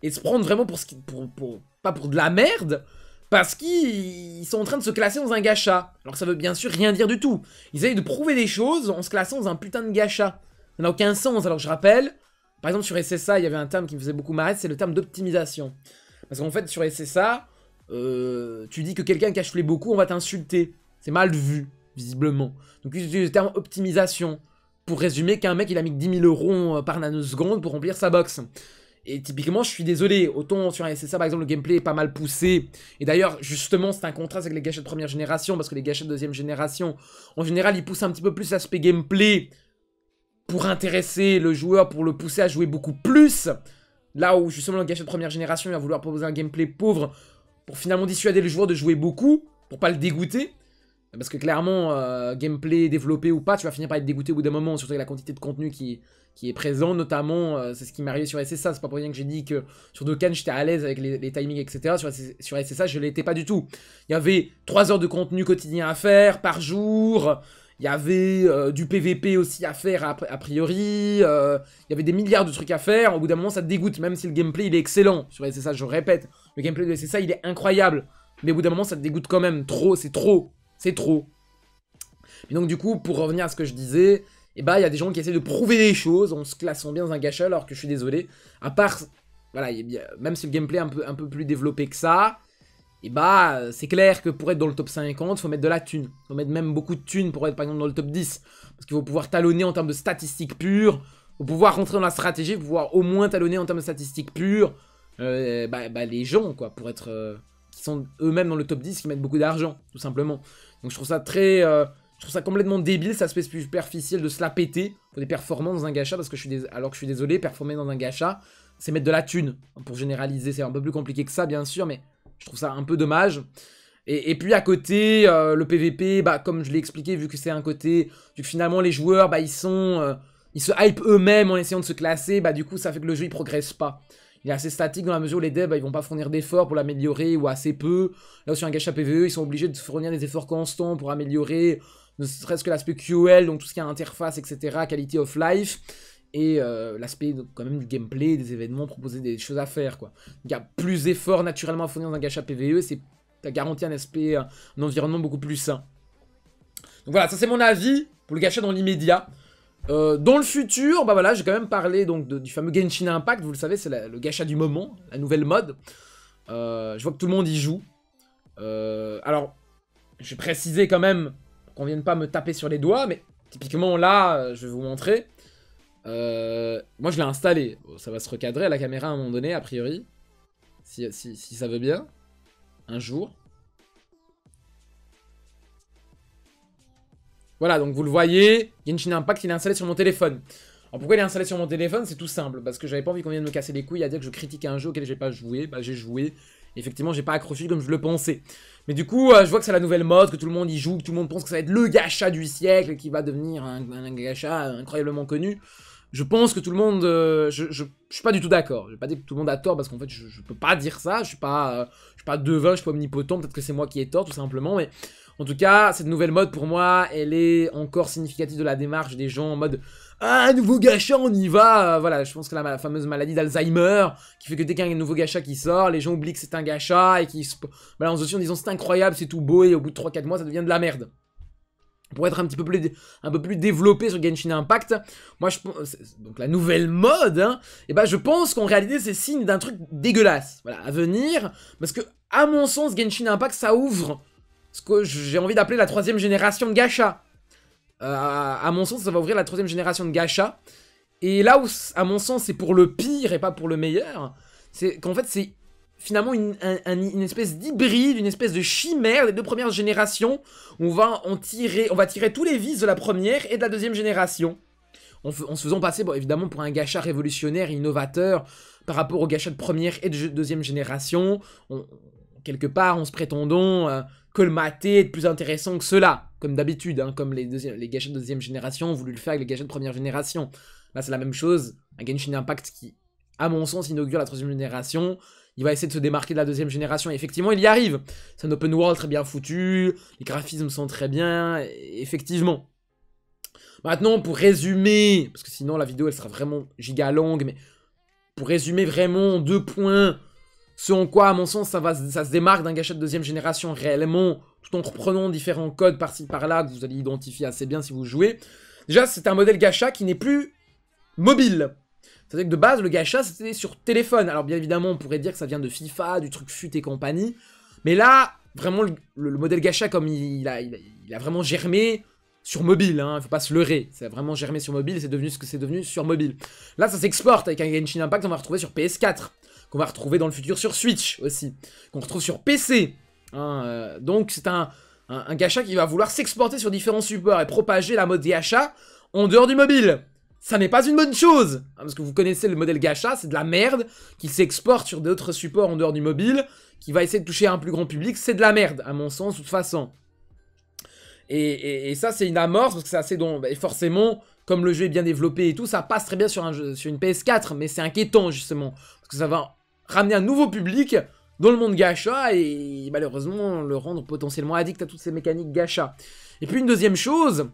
et se prendre vraiment pour ce qui. Pour, pour, pas pour de la merde, parce qu'ils sont en train de se classer dans un gacha. Alors ça veut bien sûr rien dire du tout. Ils essayent de prouver des choses en se classant dans un putain de gacha. Ça n'a aucun sens. Alors je rappelle, par exemple sur SSA, il y avait un terme qui me faisait beaucoup marrer, c'est le terme d'optimisation. Parce qu'en fait sur SSA, tu dis que quelqu'un cache les beaucoup, on va t'insulter. C'est mal vu, visiblement. Donc ils utilisent le terme optimisation pour résumer qu'un mec il a mis 10 000 euros euh, par nanoseconde pour remplir sa box. Et typiquement, je suis désolé, autant sur un SSA par exemple, le gameplay est pas mal poussé. Et d'ailleurs, justement, c'est un contraste avec les gâchettes de première génération, parce que les gâchettes de deuxième génération, en général, ils poussent un petit peu plus l'aspect gameplay pour intéresser le joueur, pour le pousser à jouer beaucoup plus. Là où justement le gâchette de première génération, il va vouloir proposer un gameplay pauvre pour finalement dissuader le joueur de jouer beaucoup, pour pas le dégoûter. Parce que clairement, euh, gameplay développé ou pas, tu vas finir par être dégoûté au bout d'un moment, surtout avec la quantité de contenu qui, qui est présent, notamment, euh, c'est ce qui m'est arrivé sur SSA, c'est pas pour rien que j'ai dit que sur Dokkan j'étais à l'aise avec les, timings, etc. Sur, sur SSA, je l'étais pas du tout. Il y avait 3 heures de contenu quotidien à faire par jour, il y avait euh, du PVP aussi à faire a, priori, il y avait des milliards de trucs à faire, au bout d'un moment ça te dégoûte, même si le gameplay il est excellent sur SSA, je répète, le gameplay de SSA il est incroyable, mais au bout d'un moment ça te dégoûte quand même, trop, c'est trop. C'est trop. Et donc du coup, pour revenir à ce que je disais, eh bah il y a des gens qui essaient de prouver des choses en se classant bien dans un gacha alors que je suis désolé. À part, voilà, même si le gameplay est un peu, plus développé que ça, et eh bah c'est clair que pour être dans le top 50, faut mettre de la thune. Faut mettre même beaucoup de thunes pour être par exemple dans le top 10. Parce qu'il faut pouvoir talonner en termes de statistiques pures, faut pouvoir rentrer dans la stratégie, pouvoir au moins talonner en termes de statistiques pures euh, bah, bah, les gens, quoi, pour être... Euh, qui sont eux-mêmes dans le top 10, qui mettent beaucoup d'argent, tout simplement. Donc je trouve ça très... Euh, je trouve ça complètement débile, ça aspect superficiel de se la péter pour des performances dans un gacha, parce que je suis alors que je suis désolé, performer dans un gacha, c'est mettre de la thune. Pour généraliser, c'est un peu plus compliqué que ça, bien sûr, mais je trouve ça un peu dommage. Et, puis à côté, le PVP, bah, comme je l'ai expliqué, vu que c'est un côté, vu que finalement les joueurs, bah, ils sont... ils se hype eux-mêmes en essayant de se classer, bah du coup ça fait que le jeu il progresse pas il est assez statique dans la mesure où les devs, bah, ils vont pas fournir d'efforts pour l'améliorer ou assez peu. Là, sur un gacha PVE, ils sont obligés de fournir des efforts constants pour améliorer ne serait-ce que l'aspect QL, donc tout ce qui est interface, etc., quality of life, et euh, l'aspect quand même du gameplay, des événements, proposer des choses à faire, quoi. Il y a plus d'efforts naturellement à fournir dans un gacha PVE, c'est garanti un aspect, un environnement beaucoup plus sain. Donc voilà, ça c'est mon avis pour le gacha dans l'immédiat. Euh, dans le futur, bah voilà, j'ai quand même parlé donc du fameux Genshin Impact, vous le savez, c'est le gacha du moment, la nouvelle mode. Euh, je vois que tout le monde y joue. Euh, alors, je vais préciser quand même qu'on vienne pas me taper sur les doigts, mais typiquement là, je vais vous montrer. moi, je l'ai installé. ça va se recadrer à la caméra à un moment donné, a priori. si ça veut bien. Un jour. Voilà, donc vous le voyez, Genshin Impact, il est installé sur mon téléphone. Alors pourquoi il est installé sur mon téléphone? C'est tout simple, parce que j'avais pas envie qu'on vienne me casser les couilles à dire que je critiquais un jeu auquel j'ai pas joué. Bah j'ai joué, effectivement j'ai pas accroché comme je le pensais. Mais du coup, euh, je vois que c'est la nouvelle mode, que tout le monde y joue, que tout le monde pense que ça va être le gacha du siècle, qui va devenir un, gacha incroyablement connu. Je pense que tout le monde... Euh, je, suis pas du tout d'accord. Je vais pas dire que tout le monde a tort, parce qu'en fait, je, peux pas dire ça. Je suis euh, je suis pas devin, je suis pas omnipotent. Peut-être que c'est moi qui ai tort, tout simplement. Mais en tout cas, cette nouvelle mode, pour moi, elle est encore significative de la démarche des gens en mode ah, nouveau gacha, on y va Voilà, je pense que la, fameuse maladie d'Alzheimer, qui fait que dès qu'il y a un nouveau gacha qui sort, les gens oublient que c'est un gacha, et qui se balancent dessus en disant c'est incroyable, c'est tout beau, et au bout de 3-4 mois, ça devient de la merde. Pour être un petit peu plus, développé sur Genshin Impact, moi je donc la nouvelle mode, hein, et ben je pense qu'en réalité c'est signe d'un truc dégueulasse, voilà, à venir, parce que à mon sens Genshin Impact ça ouvre ce que j'ai envie d'appeler la troisième génération de gacha. Euh, à, mon sens, ça va ouvrir la troisième génération de gacha. Et là où, à mon sens, c'est pour le pire et pas pour le meilleur, c'est qu'en fait, c'est finalement une, espèce d'hybride, une espèce de chimère des deux premières générations. On va en tirer, on va tirer tous les vices de la première et de la deuxième génération. En, se faisant passer, bon, évidemment, pour un gacha révolutionnaire, innovateur, par rapport au gacha de première et de deuxième génération. quelque part, on se prétendons euh, colmaté, être plus intéressant que cela, comme d'habitude, hein, comme les, les gâchettes de deuxième génération ont voulu le faire avec les gâchettes de première génération. Là, c'est la même chose, un Genshin Impact qui, à mon sens, inaugure la troisième génération, il va essayer de se démarquer de la deuxième génération, et effectivement, il y arrive. C'est un open world très bien foutu, les graphismes sont très bien, effectivement. Maintenant, pour résumer, parce que sinon la vidéo elle sera vraiment giga longue, mais pour résumer vraiment deux points ce en quoi, à mon sens, ça, va, ça se démarque d'un gâchette de deuxième génération réellement, tout en reprenant différents codes par-ci par-là que vous allez identifier assez bien si vous jouez. Déjà, c'est un modèle gacha qui n'est plus mobile. C'est-à-dire que de base, le gacha, c'était sur téléphone. Alors bien évidemment, on pourrait dire que ça vient de FIFA, du truc FUT et compagnie. Mais là, vraiment, le, modèle gacha, comme il, a, il, a, vraiment germé sur mobile, hein, faut pas se leurrer. C'est vraiment germé sur mobile, c'est devenu ce que c'est devenu sur mobile. Là, ça s'exporte avec un Genshin Impact, on va retrouver sur PS4 qu'on va retrouver dans le futur sur Switch aussi, qu'on retrouve sur PC. Hein, euh, donc c'est un, un, gacha qui va vouloir s'exporter sur différents supports et propager la mode gacha en dehors du mobile. Ça n'est pas une bonne chose, hein, parce que vous connaissez le modèle gacha, c'est de la merde, qui s'exporte sur d'autres supports en dehors du mobile, qui va essayer de toucher un plus grand public, c'est de la merde, à mon sens, de toute façon. Et, ça, c'est une amorce, parce que c'est assez... Bah, forcément, comme le jeu est bien développé et tout, ça passe très bien sur une PS4, mais c'est inquiétant, justement, parce que ça va ramener un nouveau public dans le monde gacha et malheureusement le rendre potentiellement addict à toutes ces mécaniques gacha. Et puis une deuxième chose,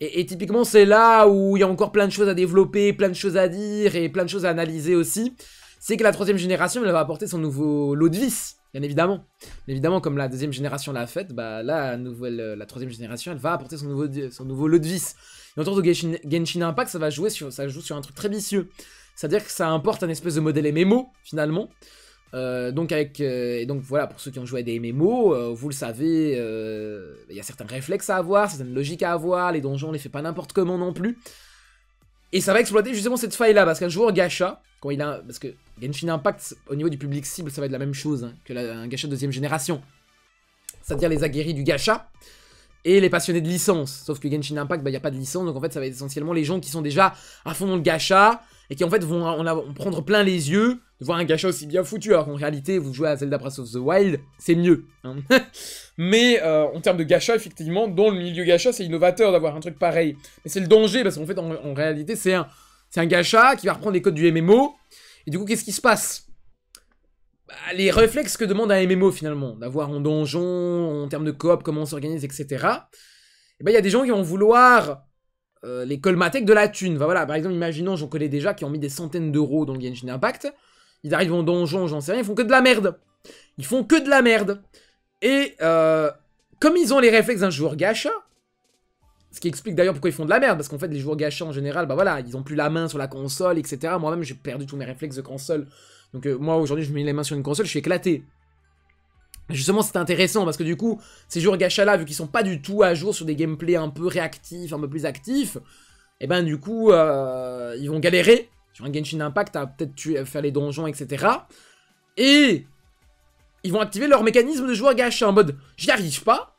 et, typiquement c'est là où il y a encore plein de choses à développer, plein de choses à dire et plein de choses à analyser aussi, c'est que la troisième génération, elle va apporter son nouveau lot de vis, bien évidemment. Évidemment, comme la deuxième génération l'a fait, bah là, la, nouvelle, euh, la troisième génération, elle va apporter son nouveau, son nouveau lot de vis. Et autour de Genshin, Genshin Impact, ça va jouer sur, ça joue sur un truc très vicieux. C'est-à-dire que ça importe un espèce de modèle MMO, finalement. Euh, donc avec euh, et donc voilà pour ceux qui ont joué à des MMO, euh, vous le savez, il y a certains réflexes à avoir, certaines logiques à avoir, les donjons on les fait pas n'importe comment non plus. Et ça va exploiter justement cette faille là parce qu'un joueur gacha, quand il a parce que Genshin Impact au niveau du public cible ça va être la même chose hein, que un gacha de deuxième génération, c'est-à-dire les aguerris du gacha et les passionnés de licence. Sauf que Genshin Impact, bah, il n'y a pas de licence, donc en fait, ça va être essentiellement les gens qui sont déjà à fond dans le gacha, et qui en fait vont en, prendre plein les yeux de voir un gacha aussi bien foutu, alors qu'en réalité, vous jouez à Zelda Breath of the Wild, c'est mieux. Hein. Mais euh, en termes de gacha, effectivement, dans le milieu gacha, c'est innovateur d'avoir un truc pareil. Mais c'est le danger, parce qu'en fait, en, réalité, c'est un, un gacha qui va reprendre les codes du MMO, et du coup, qu'est-ce qui se passe? Bah, les réflexes que demande un MMO finalement, d'avoir un donjon, en termes de coop, comment on s'organise, etc. Et ben il y a des gens qui vont vouloir euh, les colmater de la thune. voilà, par exemple, imaginons, j'en connais déjà qui ont mis des centaines d'euros dans le Genshin Impact. Ils arrivent en donjon, j'en sais rien, ils font que de la merde. Ils font que de la merde. Et euh, comme ils ont les réflexes d'un joueur gacha, ce qui explique d'ailleurs pourquoi ils font de la merde, parce qu'en fait les joueurs gacha en général, bah voilà, ils ont plus la main sur la console, etc. Moi-même j'ai perdu tous mes réflexes de console. Donc euh, moi aujourd'hui je mets les mains sur une console, je suis éclaté. Justement, c'est intéressant parce que du coup, ces joueurs gacha là, vu qu'ils sont pas du tout à jour sur des gameplays un peu réactifs, un peu plus actifs, et eh ben du coup, euh, ils vont galérer sur un Genshin Impact à peut-être faire les donjons, etc. Et ils vont activer leur mécanisme de joueur gacha en mode j'y arrive pas,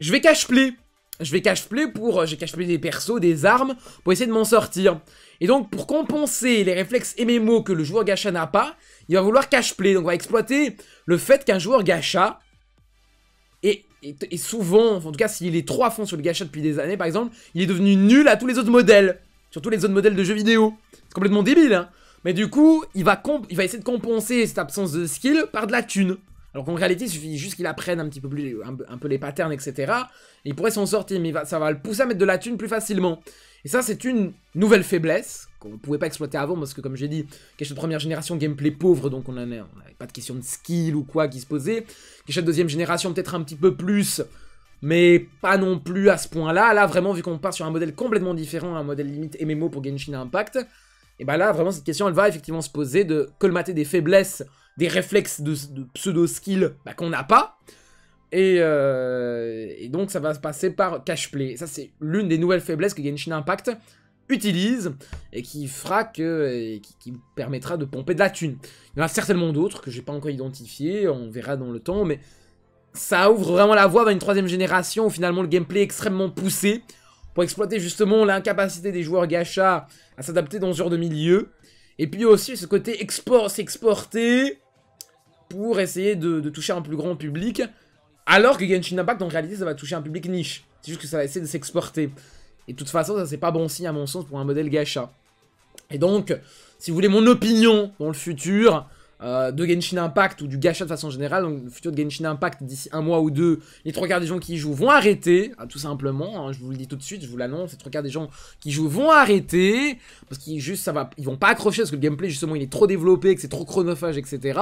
je vais cache play. Je vais cache play pour. J'ai cache play des persos, des armes, pour essayer de m'en sortir. Et donc, pour compenser les réflexes MMO que le joueur gacha n'a pas, il va vouloir cache play. Donc, on va exploiter le fait qu'un joueur gacha, et, souvent, en tout cas, s'il est trop à fond sur le gacha depuis des années, par exemple, il est devenu nul à tous les autres modèles. Surtout les autres modèles de jeux vidéo. C'est complètement débile, hein. Mais du coup, il va, il va essayer de compenser cette absence de skill par de la thune. Alors qu'en réalité, il suffit juste qu'il apprenne un petit peu plus, un, peu les patterns, etc. Et il pourrait s'en sortir, mais ça va le pousser à mettre de la thune plus facilement. Et ça, c'est une nouvelle faiblesse qu'on ne pouvait pas exploiter avant, parce que comme j'ai dit, de première génération, gameplay pauvre, donc on n'avait pas de question de skill ou quoi qui se posait. De deuxième génération, peut-être un petit peu plus, mais pas non plus à ce point-là. Là, vraiment, vu qu'on part sur un modèle complètement différent, un modèle limite MMO pour Genshin Impact, et bah là, vraiment, cette question, elle va effectivement se poser de colmater des faiblesses, des réflexes de, pseudo-skill bah, qu'on n'a pas, euh, et, donc ça va se passer par cash play. Ça c'est l'une des nouvelles faiblesses que Genshin Impact utilise et qui fera que qui, permettra de pomper de la thune. Il y en a certainement d'autres que j'ai pas encore identifié, on verra dans le temps, mais ça ouvre vraiment la voie vers une troisième génération où finalement le gameplay est extrêmement poussé pour exploiter justement l'incapacité des joueurs gacha à s'adapter dans ce genre de milieu. Et puis aussi ce côté export, s'exporter pour essayer de toucher un plus grand public alors que Genshin Impact, en réalité, ça va toucher un public niche. C'est juste que ça va essayer de s'exporter. Et de toute façon, ça c'est pas bon signe à mon sens pour un modèle gacha. Et donc, si vous voulez mon opinion dans le futur euh, de Genshin Impact ou du gacha de façon générale, donc le futur de Genshin Impact d'ici un mois ou deux, les trois quarts des gens qui y jouent vont arrêter, hein, tout simplement. Hein, je vous le dis tout de suite, je vous l'annonce, les trois quarts des gens qui jouent vont arrêter parce qu'ils juste ça va, ils vont pas accrocher parce que le gameplay justement il est trop développé, que c'est trop chronophage, etc.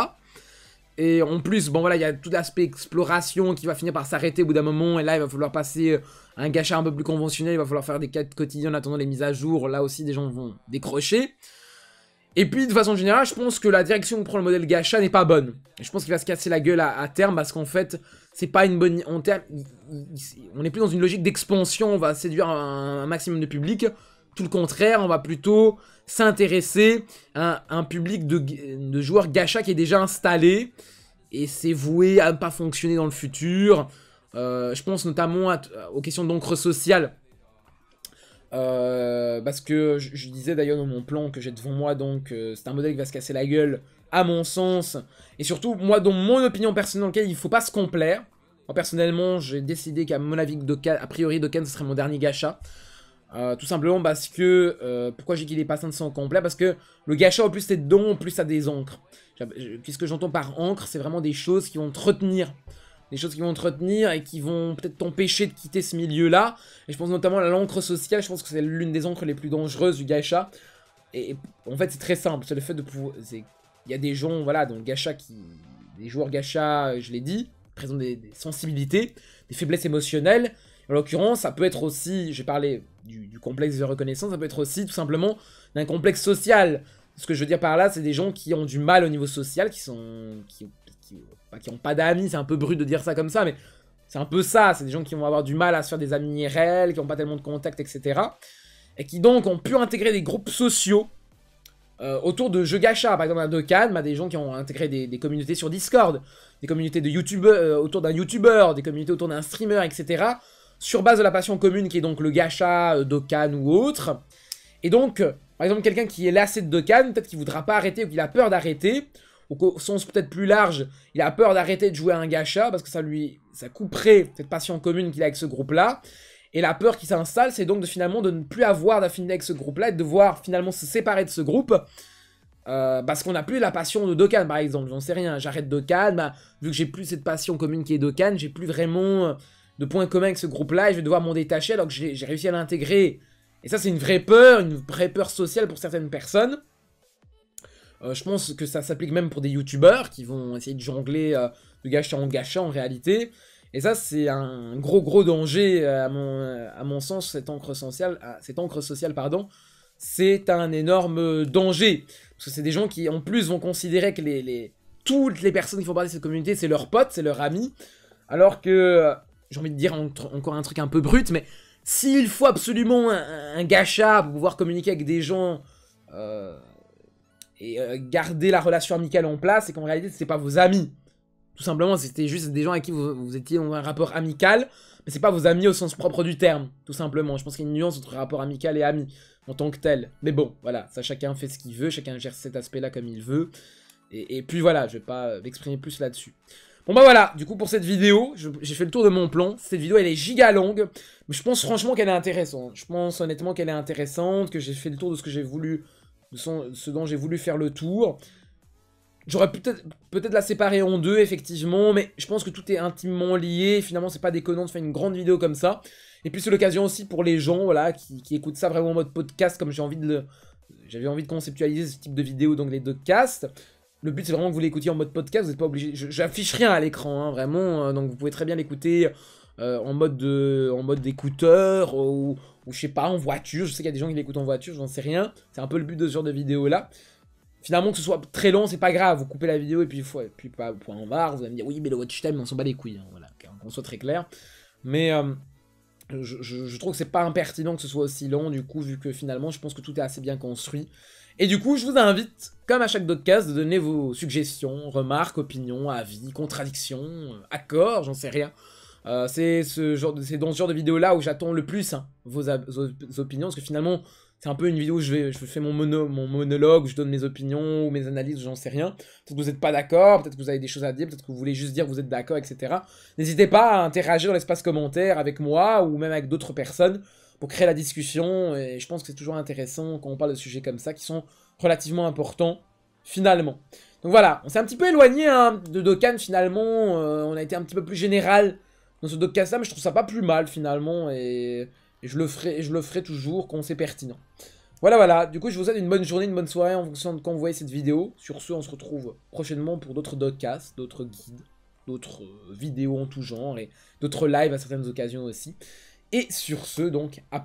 Et en plus, bon voilà, il y a tout l'aspect exploration qui va finir par s'arrêter au bout d'un moment. Et là, il va falloir passer euh, un gacha un peu plus conventionnel. Il va falloir faire des quêtes quotidiennes en attendant les mises à jour. Là aussi, des gens vont décrocher. Et puis, de façon générale, je pense que la direction que prend le modèle gacha n'est pas bonne. Je pense qu'il va se casser la gueule à, terme parce qu'en fait, c'est pas une bonne... On, est plus dans une logique d'expansion. On va séduire un, maximum de public. Tout le contraire, on va plutôt s'intéresser à un public de, joueurs gacha qui est déjà installé et c'est voué à ne pas fonctionner dans le futur. Euh, je pense notamment aux questions d'encre sociale. Euh, parce que je, disais d'ailleurs dans mon plan que j'ai devant moi, donc euh, c'est un modèle qui va se casser la gueule, à mon sens. Et surtout, moi, dans mon opinion personnelle, il ne faut pas se complaire. Moi, personnellement, j'ai décidé qu'à mon avis, a priori, Dokkan, ce serait mon dernier gacha. Euh, tout simplement parce que... Euh, pourquoi j'ai qu'il est pas 500 complet? Parce que le gacha, au plus t'es dedans, au plus t'as des encres. Qu'est-ce que j'entends par encre? C'est vraiment des choses qui vont te retenir. Des choses qui vont te retenir et qui vont peut-être t'empêcher de quitter ce milieu-là. Et je pense notamment à l'encre sociale, je pense que c'est l'une des encres les plus dangereuses du gacha. Et, en fait, c'est très simple. C'est le fait de pouvoir. Il y a des gens, voilà, donc gacha qui. Des joueurs gacha, je l'ai dit, présentent des, sensibilités, des faiblesses émotionnelles. En l'occurrence, ça peut être aussi, j'ai parlé du, complexe de reconnaissance, ça peut être aussi tout simplement d'un complexe social. Ce que je veux dire par là, c'est des gens qui ont du mal au niveau social, qui sont. qui, qui, ont pas d'amis, c'est un peu brut de dire ça comme ça, mais c'est un peu ça. C'est des gens qui vont avoir du mal à se faire des amis réels, qui n'ont pas tellement de contact, etc et qui donc ont pu intégrer des groupes sociaux euh, autour de jeux gacha. Par exemple, à Dokkan, bah, des gens qui ont intégré des, communautés sur Discord, des communautés de YouTube, euh, autour d'un YouTuber, des communautés autour d'un streamer, etc. Sur base de la passion commune qui est donc le gacha, euh, Dokkan ou autre. Et donc, par exemple, quelqu'un qui est lassé de Dokkan, peut-être qu'il voudra pas arrêter ou qu'il a peur d'arrêter, ou au sens peut-être plus large, il a peur d'arrêter de jouer à un gacha parce que ça lui, ça couperait cette passion commune qu'il a avec ce groupe-là. Et la peur qui s'installe, c'est donc de finalement de ne plus avoir d'affinité avec ce groupe-là et de devoir finalement se séparer de ce groupe. Euh, parce qu'on n'a plus la passion de Dokkan, par exemple. J'en sais rien, j'arrête Dokkan, bah, vu que j'ai plus cette passion commune qui est Dokkan, j'ai plus vraiment euh, de points communs avec ce groupe-là et je vais devoir m'en détacher alors que j'ai réussi à l'intégrer. Et ça, c'est une vraie peur, une vraie peur sociale pour certaines personnes. Euh, je pense que ça s'applique même pour des youtubeurs qui vont essayer de jongler de gacha en gacha en réalité. Et ça, c'est un gros gros danger euh, à mon, euh, à mon sens, cette encre sociale, ah, cette encre sociale, pardon, c'est un énorme danger. Parce que c'est des gens qui, en plus, vont considérer que les, toutes les personnes qui font partie de cette communauté, c'est leurs potes, c'est leurs amis. Alors que, euh, j'ai envie de dire encore un truc un peu brut, mais s'il faut absolument un, gacha pour pouvoir communiquer avec des gens et garder la relation amicale en place, c'est qu'en réalité, c'est pas vos amis. Tout simplement, c'était juste des gens avec qui vous, étiez dans un rapport amical, mais c'est pas vos amis au sens propre du terme, tout simplement. Je pense qu'il y a une nuance entre rapport amical et ami, en tant que tel. Mais bon, voilà, ça chacun fait ce qu'il veut, chacun gère cet aspect-là comme il veut. Et, puis voilà, je vais pas m'exprimer plus là-dessus. Bon bah voilà, du coup pour cette vidéo, j'ai fait le tour de mon plan. Cette vidéo elle est giga longue, mais je pense franchement qu'elle est intéressante. Je pense honnêtement qu'elle est intéressante, que j'ai fait le tour de ce que j'ai voulu, ce dont j'ai voulu faire le tour. J'aurais peut-être peut la séparer en deux, effectivement, mais je pense que tout est intimement lié. Finalement, c'est pas déconnant de faire une grande vidéo comme ça. Et puis, c'est l'occasion aussi pour les gens, voilà, qui, écoutent ça vraiment en mode podcast, comme j'ai envie de. J'avais envie de conceptualiser ce type de vidéo, donc les podcasts. Le but, c'est vraiment que vous l'écoutiez en mode podcast, vous n'êtes pas obligé... J'affiche rien à l'écran, hein, vraiment, euh, donc vous pouvez très bien l'écouter euh, en mode de, en mode d'écouteur, ou, je sais pas, en voiture. Je sais qu'il y a des gens qui l'écoutent en voiture, j'en sais rien. C'est un peu le but de ce genre de vidéo-là. Finalement, que ce soit très long, c'est pas grave. Vous coupez la vidéo et puis, faut, puis pas point barre. Vous allez me dire, oui, mais le watch time, on s'en bat les couilles. Hein, voilà, qu'on soit très clair. Mais euh, je, trouve que c'est pas impertinent que ce soit aussi long, du coup, vu que finalement, je pense que tout est assez bien construit. Et du coup, je vous invite, comme à chaque podcast, de donner vos suggestions, remarques, opinions, avis, contradictions, euh, accords, j'en sais rien. Euh, c'est ce genre, c'est dans ce genre de vidéo là où j'attends le plus hein, vos, opinions, parce que finalement, c'est un peu une vidéo où je, fais mon, mon monologue, je donne mes opinions ou mes analyses, j'en sais rien. Peut-être que vous n'êtes pas d'accord, peut-être que vous avez des choses à dire, peut-être que vous voulez juste dire que vous êtes d'accord, etc. N'hésitez pas à interagir dans l'espace commentaire avec moi ou même avec d'autres personnes pour créer la discussion. Et je pense que c'est toujours intéressant quand on parle de sujets comme ça qui sont relativement importants finalement. Donc voilà, on s'est un petit peu éloigné hein, de Dokkan finalement. Euh, on a été un petit peu plus général dans ce Dokkan là, mais je trouve ça pas plus mal finalement. Et et je le ferai, je le ferai toujours quand c'est pertinent. Voilà, voilà. Du coup, je vous souhaite une bonne journée, une bonne soirée en fonction de quand vous voyez cette vidéo. Sur ce, on se retrouve prochainement pour d'autres podcasts, d'autres guides, d'autres euh, vidéos en tout genre et d'autres lives à certaines occasions aussi. Et sur ce, donc, à